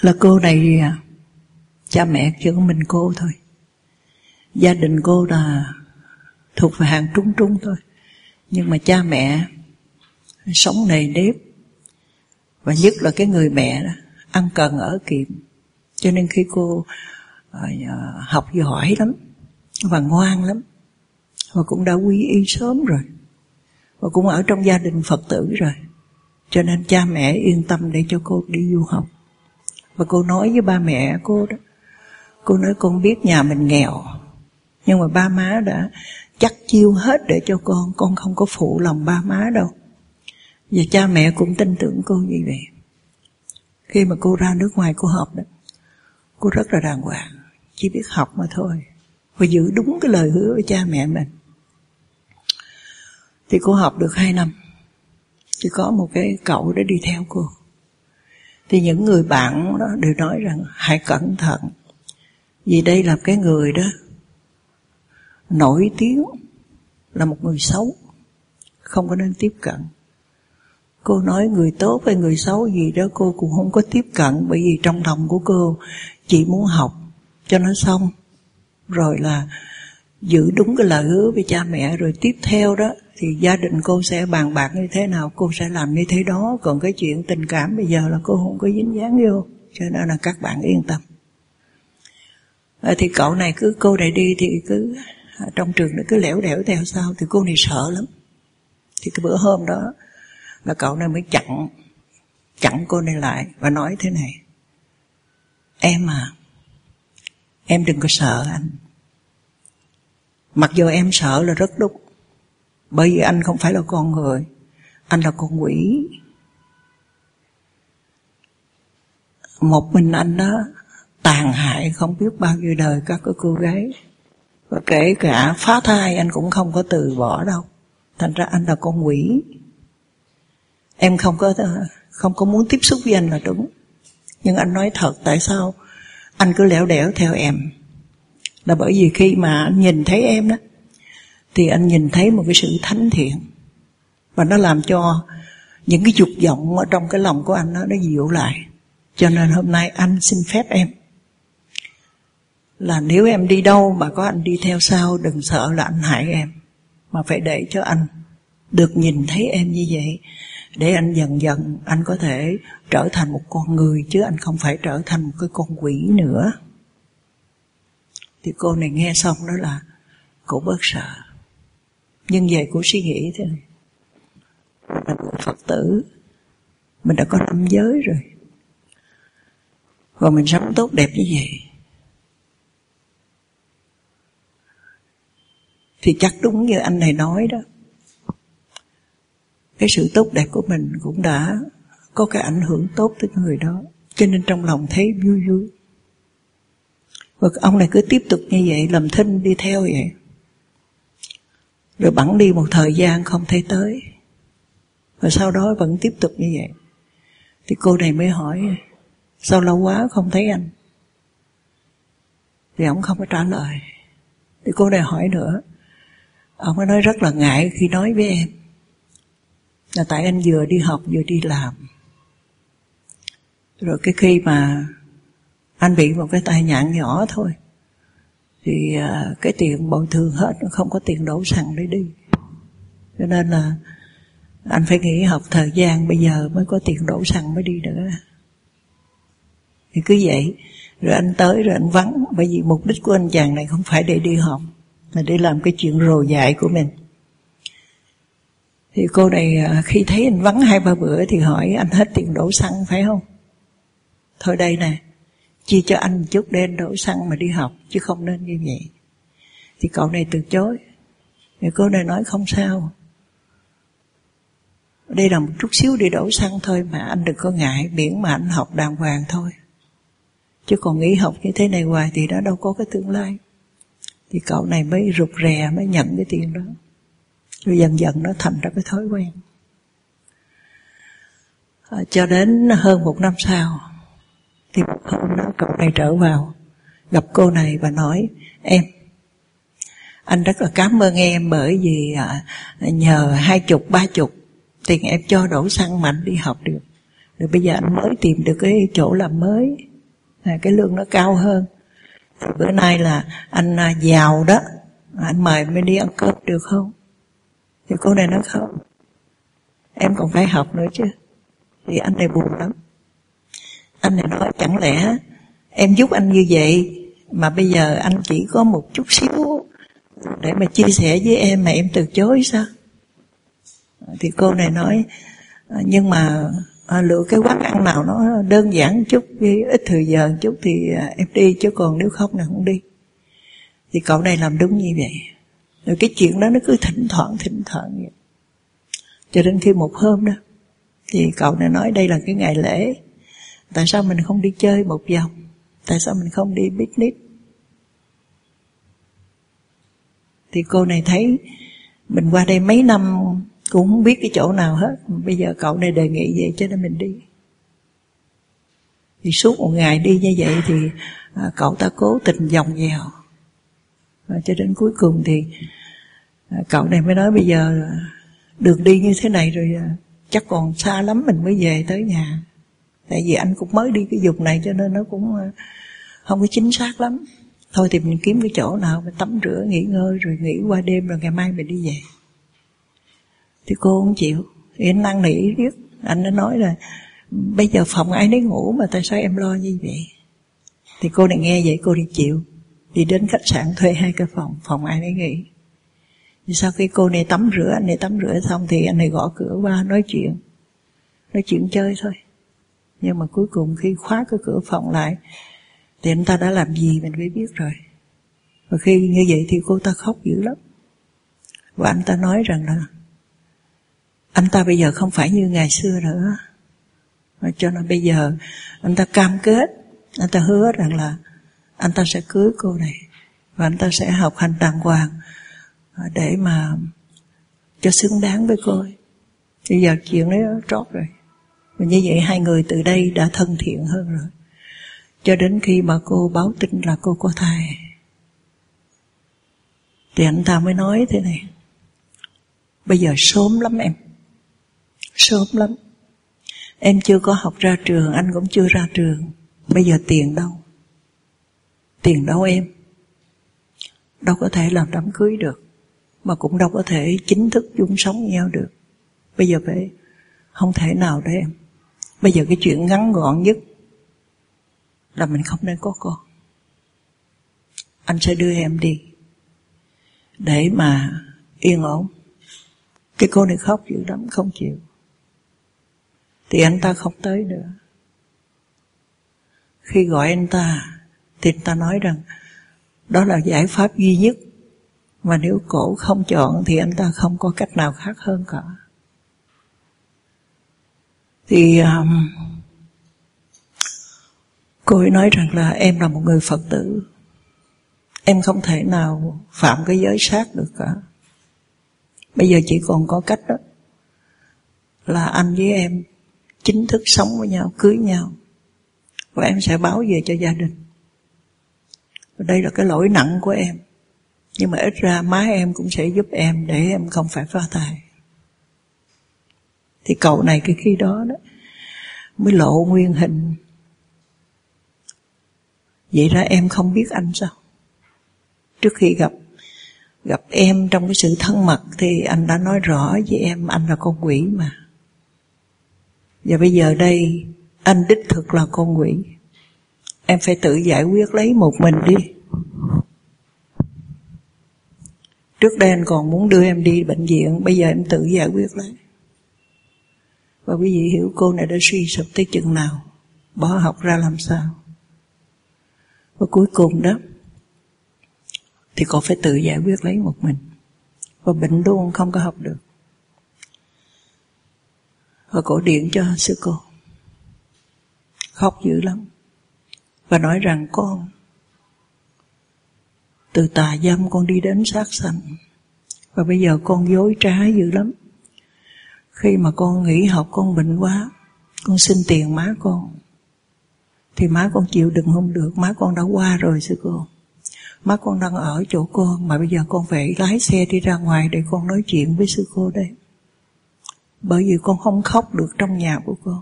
Là cô này à, cha mẹ chỉ có mình cô thôi. Gia đình cô là thuộc về hàng trung trung thôi. Nhưng mà cha mẹ sống nề nếp. Và nhất là cái người mẹ đó, ăn cần ở kiệm. Cho nên khi cô à, à, học giỏi lắm và ngoan lắm, và cũng đã quy y sớm rồi, và cũng ở trong gia đình phật tử rồi, cho nên cha mẹ yên tâm để cho cô đi du học. Và cô nói với ba mẹ cô đó cô nói, con biết nhà mình nghèo, nhưng mà ba má đã chắc chiêu hết để cho con con không có phụ lòng ba má đâu. Và cha mẹ cũng tin tưởng cô như vậy. Khi mà cô ra nước ngoài, cô học đó, cô rất là đàng hoàng, chỉ biết học mà thôi, và giữ đúng cái lời hứa với cha mẹ mình. Thì cô học được hai năm, thì có một cái cậu đã đi theo cô. Thì những người bạn đó đều nói rằng, hãy cẩn thận vì đây là cái người đó, nổi tiếng, là một người xấu, không có nên tiếp cận. Cô nói người tốt hay người xấu gì đó cô cũng không có tiếp cận, bởi vì trong lòng của cô chỉ muốn học cho nó xong, rồi là giữ đúng cái lời hứa với cha mẹ, rồi tiếp theo đó thì gia đình cô sẽ bàn bạc như thế nào, cô sẽ làm như thế đó. Còn cái chuyện tình cảm bây giờ là cô không có dính dáng vô, cho nên là các bạn yên tâm. Ờ, thì cậu này cứ, cô này đi thì cứ à, trong trường nó cứ lẻo đẻo theo sau, thì cô này sợ lắm. Thì cái bữa hôm đó là cậu này mới chặn chặn cô này lại và nói thế này. Em à em đừng có sợ anh. Mặc dù em sợ là rất đúng bởi vì anh không phải là con người, anh là con quỷ. Một mình anh đó tàn hại không biết bao nhiêu đời các cái cô gái. Và kể cả phá thai anh cũng không có từ bỏ đâu. Thành ra anh là con quỷ. Em không có không có muốn tiếp xúc với anh là đúng. Nhưng anh nói thật tại sao anh cứ lẻo đẻo theo em? Là bởi vì khi mà anh nhìn thấy em đó thì anh nhìn thấy một cái sự thánh thiện. Và nó làm cho những cái dục vọng ở trong cái lòng của anh đó, nó dịu lại. Cho nên hôm nay anh xin phép em là nếu em đi đâu mà có anh đi theo sau, đừng sợ là anh hại em, mà phải để cho anh được nhìn thấy em như vậy. Để anh dần dần, anh có thể trở thành một con người, chứ anh không phải trở thành một cái con quỷ nữa. Thì cô này nghe xong đó là cô bớt sợ. Nhưng về cô suy nghĩ thế này. Là phật tử, mình đã có năm giới rồi. Và mình sống tốt đẹp như vậy. Thì chắc đúng như anh này nói đó. Cái sự tốt đẹp của mình cũng đã có cái ảnh hưởng tốt tới người đó. Cho nên trong lòng thấy vui vui. Và ông này cứ tiếp tục như vậy, làm thinh đi theo vậy. Rồi bẵng đi một thời gian không thấy tới. Và sau đó vẫn tiếp tục như vậy. Thì cô này mới hỏi, sao lâu quá không thấy anh? Thì ông không có trả lời. Thì cô này hỏi nữa ông ấy nói rất là ngại khi nói với em. Là tại anh vừa đi học, vừa đi làm. Rồi cái khi mà anh bị một cái tai nạn nhỏ thôi, thì à, cái tiền bồi thường hết, không có tiền đổ xăng để đi. Cho nên là anh phải nghỉ học thời gian, bây giờ mới có tiền đổ xăng mới đi nữa thì cứ vậy, rồi anh tới rồi anh vắng, bởi vì mục đích của anh chàng này không phải để đi học mà để làm cái chuyện rồ dại của mình. Thì cô này à, khi thấy anh vắng hai ba bữa thì hỏi anh hết tiền đổ xăng, phải không? Thôi đây nè, chia cho anh một chút để anh đổ xăng mà đi học, chứ không nên như vậy. Thì cậu này từ chối. Thì cô này nói không sao. Đây là một chút xíu đi đổ xăng thôi mà anh đừng có ngại, miễn mà anh học đàng hoàng thôi. Chứ còn nghĩ học như thế này hoài thì nó đâu có cái tương lai thì cậu này mới rụt rè mới nhận cái tiền đó. Rồi dần dần nó thành ra cái thói quen. À, cho đến hơn một năm sau thì một hôm đó cậu này trở vào gặp cô này và nói em anh rất là cảm ơn em bởi vì à, nhờ hai chục ba chục tiền em cho đổ xăng mạnh đi học được. Rồi bây giờ anh mới tìm được cái chỗ làm mới à, cái lương nó cao hơn bữa nay là anh à, giàu đó. Anh mời mới đi ăn cơm được không? Thì cô này nói không. Em còn phải học nữa chứ. Thì anh này buồn lắm. Anh này nói chẳng lẽ em giúp anh như vậy mà bây giờ anh chỉ có một chút xíu để mà chia sẻ với em mà em từ chối sao? Thì cô này nói à, nhưng mà à, lựa cái quán ăn nào nó đơn giản chút với ít thời giờ chút thì à, em đi chứ còn nếu không là không đi. Thì cậu này làm đúng như vậy. Rồi cái chuyện đó nó cứ thỉnh thoảng thỉnh thoảng vậy. Cho đến khi một hôm đó thì cậu này nói đây là cái ngày lễ. Tại sao mình không đi chơi một vòng? Tại sao mình không đi picnic? Thì cô này thấy mình qua đây mấy năm cũng không biết cái chỗ nào hết. Bây giờ cậu này đề nghị vậy cho nên mình đi. Thì suốt một ngày đi như vậy thì à, cậu ta cố tình vòng vèo và cho đến cuối cùng thì à, cậu này mới nói bây giờ à, đường đi như thế này rồi à, chắc còn xa lắm mình mới về tới nhà. Tại vì anh cũng mới đi cái vùng này cho nên nó cũng à, không có chính xác lắm. Thôi thì mình kiếm cái chỗ nào mình tắm rửa nghỉ ngơi rồi nghỉ qua đêm rồi ngày mai mình đi về thì cô không chịu. Thì anh năn nỉ riết. Anh đã nói là, bây giờ phòng ai nấy ngủ mà tại sao em lo như vậy? Thì cô này nghe vậy, cô đi chịu. Đi đến khách sạn thuê hai cái phòng phòng ai nấy nghỉ. Thì sau khi cô này tắm rửa, anh này tắm rửa xong thì anh này gõ cửa qua nói chuyện. Nói chuyện chơi thôi. Nhưng mà cuối cùng khi khóa cái cửa phòng lại, thì anh ta đã làm gì mình phải biết rồi. Và khi như vậy thì cô ta khóc dữ lắm. Và anh ta nói rằng là anh ta bây giờ không phải như ngày xưa nữa. Và cho nên bây giờ anh ta cam kết, anh ta hứa rằng là anh ta sẽ cưới cô này và anh ta sẽ học hành đàng hoàng để mà cho xứng đáng với cô ấy. Bây giờ chuyện đấy trót rồi. Và như vậy hai người từ đây đã thân thiện hơn rồi. Cho đến khi mà cô báo tin là cô có thai. Thì anh ta mới nói thế này. Bây giờ sớm lắm em. Sớm lắm. Em chưa có học ra trường, Anh cũng chưa ra trường. Bây giờ tiền đâu? Tiền đâu em? Đâu có thể làm đám cưới được, Mà cũng đâu có thể chính thức chung sống với nhau được. Bây giờ phải, Không thể nào đấy em. Bây giờ cái chuyện ngắn gọn nhất Là mình không nên có con. Anh sẽ đưa em đi, Để mà yên ổn. Cái cô này khóc dữ lắm, Không chịu. Thì anh ta không tới nữa. Khi gọi anh ta Thì anh ta nói rằng Đó là giải pháp duy nhất. Mà nếu cổ không chọn Thì anh ta không có cách nào khác hơn cả. Thì um, Cô ấy nói rằng là Em là một người Phật tử. Em không thể nào Phạm cái giới sát được cả. Bây giờ chỉ còn có cách đó Là anh với em Chính thức sống với nhau, Cưới nhau. Và em sẽ báo về cho gia đình. Và đây là cái lỗi nặng của em. Nhưng mà ít ra má em cũng sẽ giúp em để em không phải phá thai. Thì cậu này cái khi đó đó, mới lộ nguyên hình. Vậy ra em không biết anh sao. Trước khi gặp gặp em trong cái sự thân mật thì anh đã nói rõ với em, anh là con quỷ mà và bây giờ đây, anh đích thực là con quỷ Em phải tự giải quyết lấy một mình đi. Trước đây anh còn muốn đưa em đi bệnh viện, Bây giờ em tự giải quyết lấy. Và quý vị hiểu cô này đã suy sụp tới chừng nào, Bỏ học ra làm sao. Và cuối cùng đó, Thì cô phải tự giải quyết lấy một mình. Và bệnh luôn không có học được. Và cổ điện cho sư cô. Khóc dữ lắm. Và nói rằng, con, từ tà dâm con đi đến sát sanh. Và bây giờ con dối trá dữ lắm. Khi mà con nghỉ học, con bệnh quá, con xin tiền má con, thì má con chịu đựng không được. Má con đã qua rồi, sư cô. Má con đang ở chỗ con, mà bây giờ con phải lái xe đi ra ngoài để con nói chuyện với sư cô đây bởi vì con không khóc được trong nhà của con.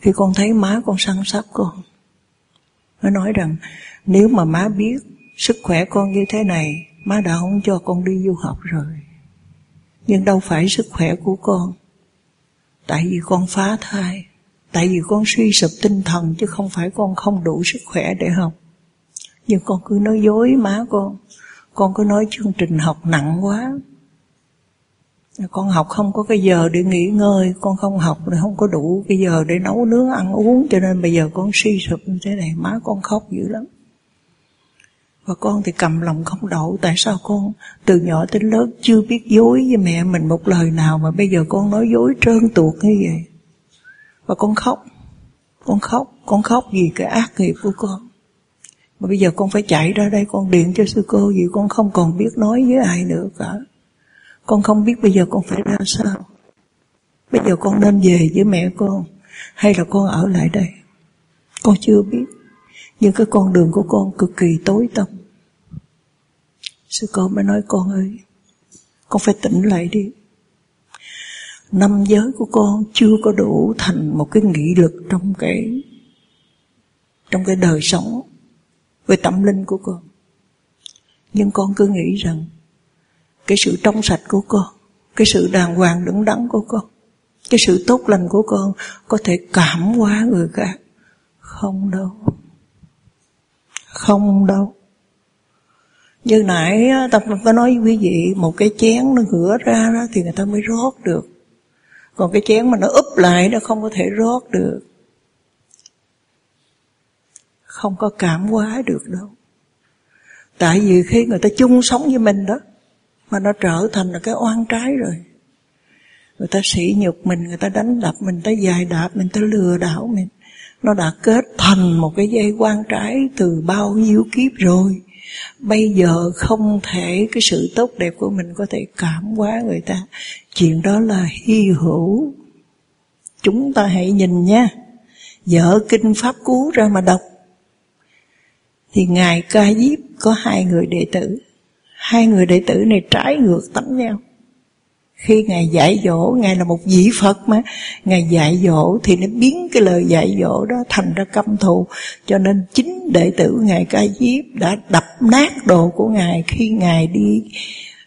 Khi con thấy má con săn sóc con. Nó nói rằng nếu mà má biết sức khỏe con như thế này, má đã không cho con đi du học rồi. Nhưng đâu phải sức khỏe của con. Tại vì con phá thai Tại vì con suy sụp tinh thần Chứ không phải con không đủ sức khỏe để học. Nhưng con cứ nói dối má con. Con cứ nói chương trình học nặng quá con học không có cái giờ để nghỉ ngơi, con không học thì không có đủ cái giờ để nấu nướng, ăn uống, cho nên bây giờ con suy sụp như thế này, má con khóc dữ lắm. Và con thì cầm lòng không đậu Tại sao con từ nhỏ đến lớn Chưa biết dối với mẹ mình một lời nào Mà bây giờ con nói dối trơn tuột như vậy? Và con khóc Con khóc Con khóc vì cái ác nghiệp của con. Mà bây giờ con phải chạy ra đây, Con điện cho sư cô Vì con không còn biết nói với ai nữa cả. Con không biết bây giờ con phải ra sao. Bây giờ con nên về với mẹ con, Hay là con ở lại đây? Con chưa biết. Nhưng cái con đường của con cực kỳ tối tăm. Sư cô mới nói, con ơi, Con phải tỉnh lại đi. Năm giới của con chưa có đủ thành một cái nghị lực trong cái trong cái đời sống về tâm linh của con. Nhưng con cứ nghĩ rằng cái sự trong sạch của con, cái sự đàng hoàng đứng đắn của con, cái sự tốt lành của con có thể cảm hóa người khác. Không đâu. Không đâu Như nãy Tập có nói với quý vị Một cái chén nó ngửa ra đó Thì người ta mới rót được Còn cái chén mà nó úp lại Nó không có thể rót được Không có cảm hóa được đâu Tại vì khi người ta chung sống với mình đó mà nó trở thành là cái oan trái rồi. Người ta sỉ nhục mình, Người ta đánh đập mình, Người ta dài đạp mình, Người ta lừa đảo mình. Nó đã kết thành một cái dây quan trái từ bao nhiêu kiếp rồi. Bây giờ không thể cái sự tốt đẹp của mình có thể cảm hóa người ta. Chuyện đó là hy hữu. Chúng ta hãy nhìn nha. Dở kinh pháp cú ra mà đọc. Thì ngài ca diếp có hai người đệ tử hai người đệ tử này trái ngược tánh nhau. Khi Ngài dạy dỗ, Ngài là một vị Phật mà. Ngài dạy dỗ thì nó biến cái lời dạy dỗ đó thành ra căm thù. Cho nên chính đệ tử Ngài Ca Diếp đã đập nát đồ của Ngài Khi Ngài đi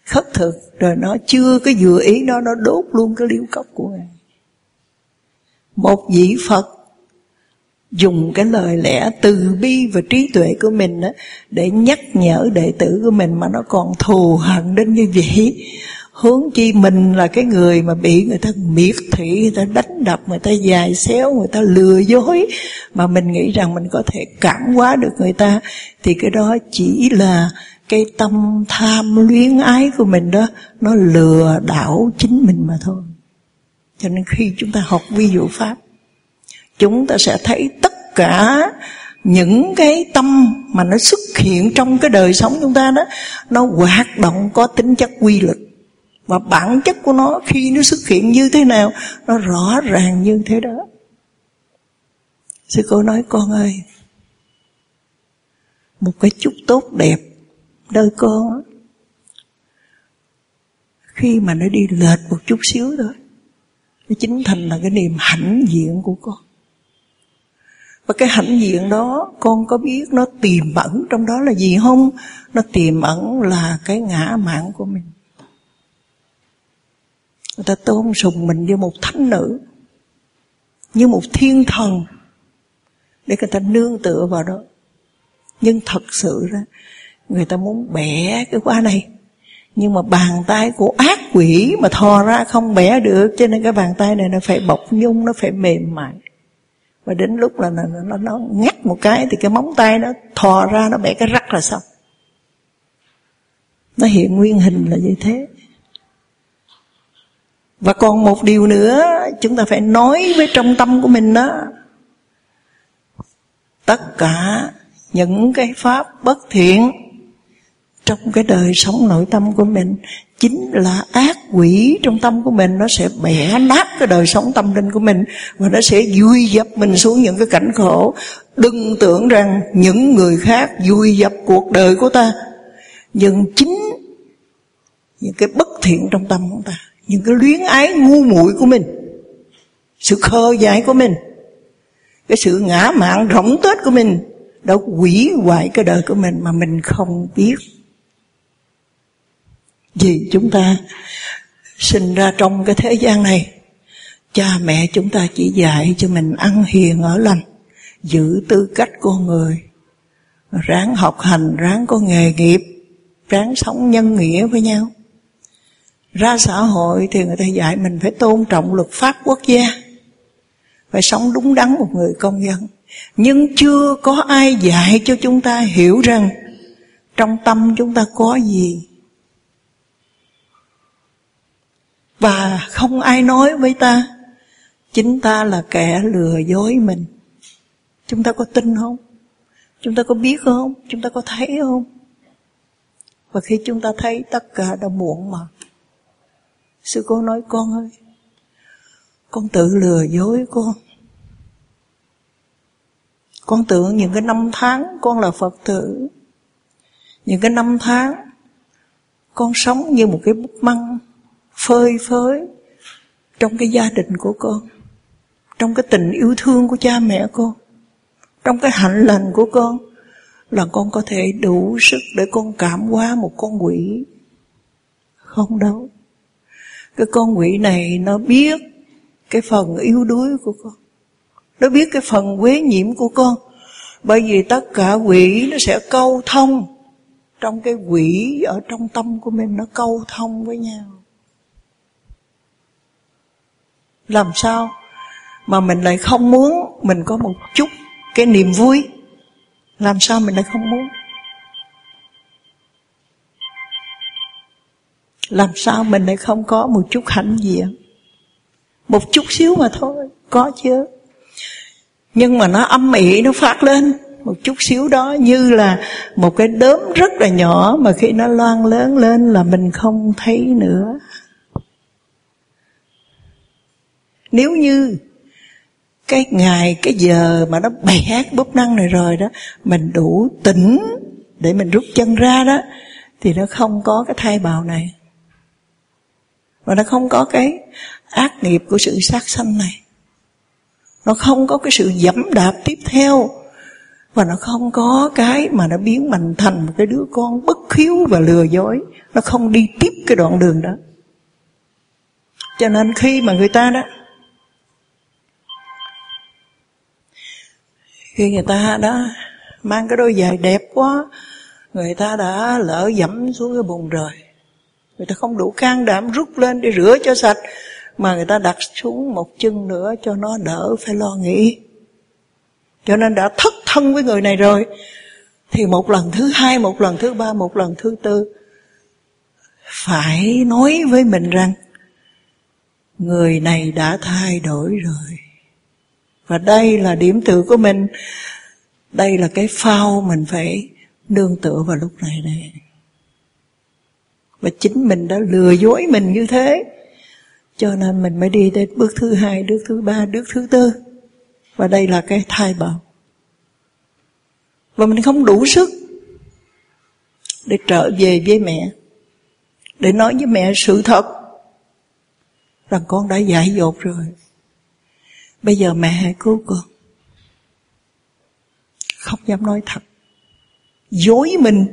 khất thực. Rồi nó chưa cái vừa ý đó, Nó đốt luôn cái liễu cốc của Ngài. Một vị Phật dùng cái lời lẽ từ bi và trí tuệ của mình đó, để nhắc nhở đệ tử của mình mà nó còn thù hận đến như vậy. Hướng chi mình là cái người mà bị người ta miệt thị, người ta đánh đập, người ta dài xéo, người ta lừa dối Mà mình nghĩ rằng mình có thể cảm hóa được người ta Thì cái đó chỉ là cái tâm tham luyến ái của mình đó Nó lừa đảo chính mình mà thôi. Cho nên khi chúng ta học vi dụ Pháp Chúng ta sẽ thấy tất cả những cái tâm mà nó xuất hiện trong cái đời sống chúng ta đó, Nó hoạt động có tính chất quy luật. Và bản chất của nó khi nó xuất hiện như thế nào, Nó rõ ràng như thế đó. Sư cô nói, con ơi, Một cái chút tốt đẹp Đời con Khi mà nó đi lệch một chút xíu thôi, Nó chính thành là cái niềm hãnh diện của con. Và cái hãnh diện đó, Con có biết nó tiềm ẩn trong đó là gì không? Nó tiềm ẩn là cái ngã mạng của mình. Người ta tôn sùng mình như một thánh nữ, Như một thiên thần, Để người ta nương tựa vào đó. Nhưng thật sự ra, Người ta muốn bẻ cái quả này. Nhưng mà bàn tay của ác quỷ Mà thò ra không bẻ được, Cho nên cái bàn tay này nó phải bọc nhung, Nó phải mềm mại. Và đến lúc là nó, nó, nó ngắt một cái Thì cái móng tay nó thò ra Nó bẻ cái rắc là xong. Nó hiện nguyên hình là như thế. Và còn một điều nữa Chúng ta phải nói với trong tâm của mình đó. Tất cả những cái pháp bất thiện trong cái đời sống nội tâm của mình, Chính là ác quỷ trong tâm của mình, Nó sẽ bẻ nát cái đời sống tâm linh của mình Và nó sẽ vui dập mình xuống những cái cảnh khổ. Đừng tưởng rằng những người khác vui dập cuộc đời của ta, Nhưng chính những cái bất thiện trong tâm của ta, những cái luyến ái ngu muội của mình, sự khờ dại của mình, cái sự ngã mạn rỗng tết của mình, đã quỷ hoại cái đời của mình mà mình không biết vì chúng ta sinh ra trong cái thế gian này, cha mẹ chúng ta chỉ dạy cho mình ăn hiền ở lành, giữ tư cách con người, ráng học hành, ráng có nghề nghiệp, ráng sống nhân nghĩa với nhau. Ra xã hội thì người ta dạy mình phải tôn trọng luật pháp quốc gia, phải sống đúng đắn một người công dân. Nhưng chưa có ai dạy cho chúng ta hiểu rằng trong tâm chúng ta có gì. Và không ai nói với ta, chính ta là kẻ lừa dối mình. Chúng ta có tin không? Chúng ta có biết không? Chúng ta có thấy không? Và khi chúng ta thấy, tất cả đã muộn mà. Sư cô nói, con ơi, con tự lừa dối con. Con tưởng những cái năm tháng con là phật tử. Những cái năm tháng con sống như một cái bút măng phơi phới trong cái gia đình của con, trong cái tình yêu thương của cha mẹ con, trong cái hạnh lành của con, là con có thể đủ sức để con cảm hóa một con quỷ. Không đâu. Cái con quỷ này nó biết cái phần yếu đuối của con. Nó biết cái phần quế nhiễm của con. Bởi vì tất cả quỷ nó sẽ câu thông trong cái quỷ ở trong tâm của mình, nó câu thông với nhau làm sao mà mình lại không muốn mình có một chút cái niềm vui? Làm sao mình lại không muốn? Làm sao mình lại không có một chút hạnh diện? Một chút xíu mà thôi, có chứ. Nhưng mà nó âm ỉ, nó phát lên. Một chút xíu đó như là một cái đốm rất là nhỏ mà khi nó loan lớn lên là mình không thấy nữa. Nếu như cái ngày, cái giờ mà nó bày hát bóp năng này rồi đó, mình đủ tỉnh để mình rút chân ra đó, thì nó không có cái thai bào này. Và nó không có cái ác nghiệp của sự sát sanh này. Nó không có cái sự dẫm đạp tiếp theo. Và nó không có cái mà nó biến mình thành một cái đứa con bất khiếu và lừa dối. Nó không đi tiếp cái đoạn đường đó. Cho nên khi mà người ta đó khi người ta đã mang cái đôi giày đẹp quá, người ta đã lỡ dẫm xuống cái bùn rồi. Người ta không đủ can đảm rút lên để rửa cho sạch, mà người ta đặt xuống một chân nữa cho nó đỡ phải lo nghĩ. Cho nên đã thất thân với người này rồi, thì một lần thứ hai, một lần thứ ba, một lần thứ tư, phải nói với mình rằng, người này đã thay đổi rồi và đây là điểm tựa của mình. Đây là cái phao mình phải nương tựa vào lúc này này và chính mình đã lừa dối mình như thế. Cho nên mình mới đi đến bước thứ hai, bước thứ ba, bước thứ tư. Và đây là cái thai bào. Và mình không đủ sức để trở về với mẹ. Để nói với mẹ sự thật rằng con đã dại dột rồi. Bây giờ mẹ hãy cứu con. Không dám nói thật. Dối mình.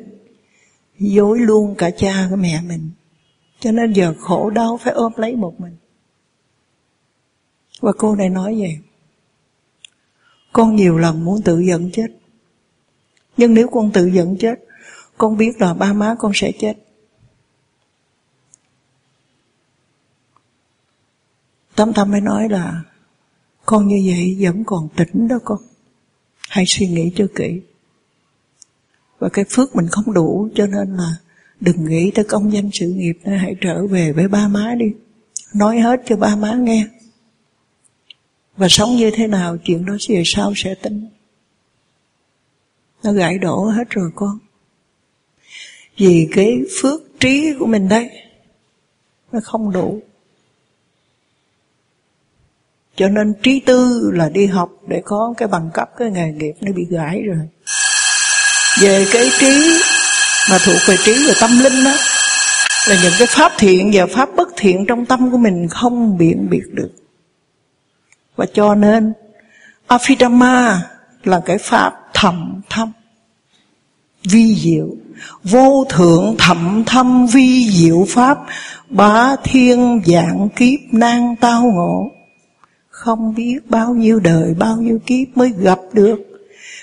Dối luôn cả cha của mẹ mình. Cho nên giờ khổ đau phải ôm lấy một mình. Và cô này nói vậy. Con nhiều lần muốn tự giận chết. Nhưng nếu con tự giận chết, Con biết là ba má con sẽ chết. Tâm tâm mới nói là con như vậy vẫn còn tỉnh đó con. Hãy suy nghĩ cho kỹ. Và cái phước mình không đủ, Cho nên là đừng nghĩ tới công danh sự nghiệp nữa, Hãy trở về với ba má đi. Nói hết cho ba má nghe. Và sống như thế nào, Chuyện đó về sau sẽ tính Nó gãy đổ hết rồi con. Vì cái phước trí của mình đây, Nó không đủ cho nên trí tư là đi học để có cái bằng cấp, cái nghề nghiệp nó bị gãy rồi. Về cái trí mà thuộc về trí về tâm linh đó là những cái pháp thiện và pháp bất thiện trong tâm của mình không biện biệt được. Và cho nên Afidama là cái pháp thầm thâm, vi diệu. Vô thượng thậm thâm, vi diệu pháp, bá thiên dạng kiếp, nan tao ngộ không biết bao nhiêu đời, bao nhiêu kiếp mới gặp được.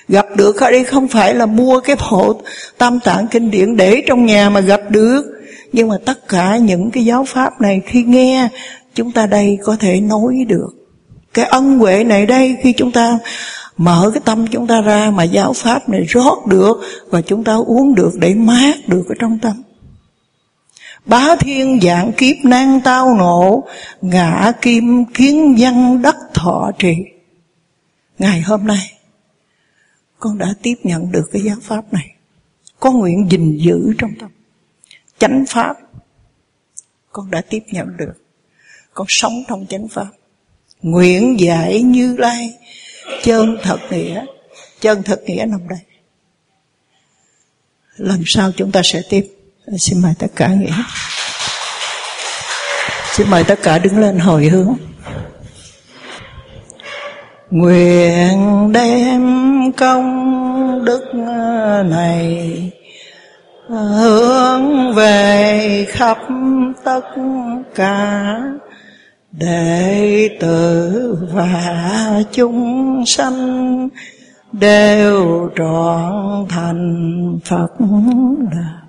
Gặp được ở đây không phải là mua cái bộ tam tạng kinh điển để trong nhà mà gặp được. Nhưng mà tất cả những cái giáo pháp này khi nghe, chúng ta đây có thể nói được. Cái ân huệ này đây, khi chúng ta mở cái tâm chúng ta ra mà giáo pháp này rót được và chúng ta uống được để mát được ở trong tâm. Bá thiên dạng kiếp nan tao nộ, Ngã kim kiến văn đất thọ trì. Ngày hôm nay, Con đã tiếp nhận được cái giáo pháp này. Con nguyện gìn giữ trong tâm. Chánh pháp, Con đã tiếp nhận được. Con sống trong chánh pháp. Nguyện giải như lai, Chân thật nghĩa. Chân thật nghĩa nằm đây. Lần sau chúng ta sẽ tiếp. Xin mời tất cả nghỉ. Xin mời tất cả đứng lên hồi hướng Nguyện đem công đức này Hướng về khắp tất cả Đệ tử và chúng sanh Đều trọn thành Phật đạo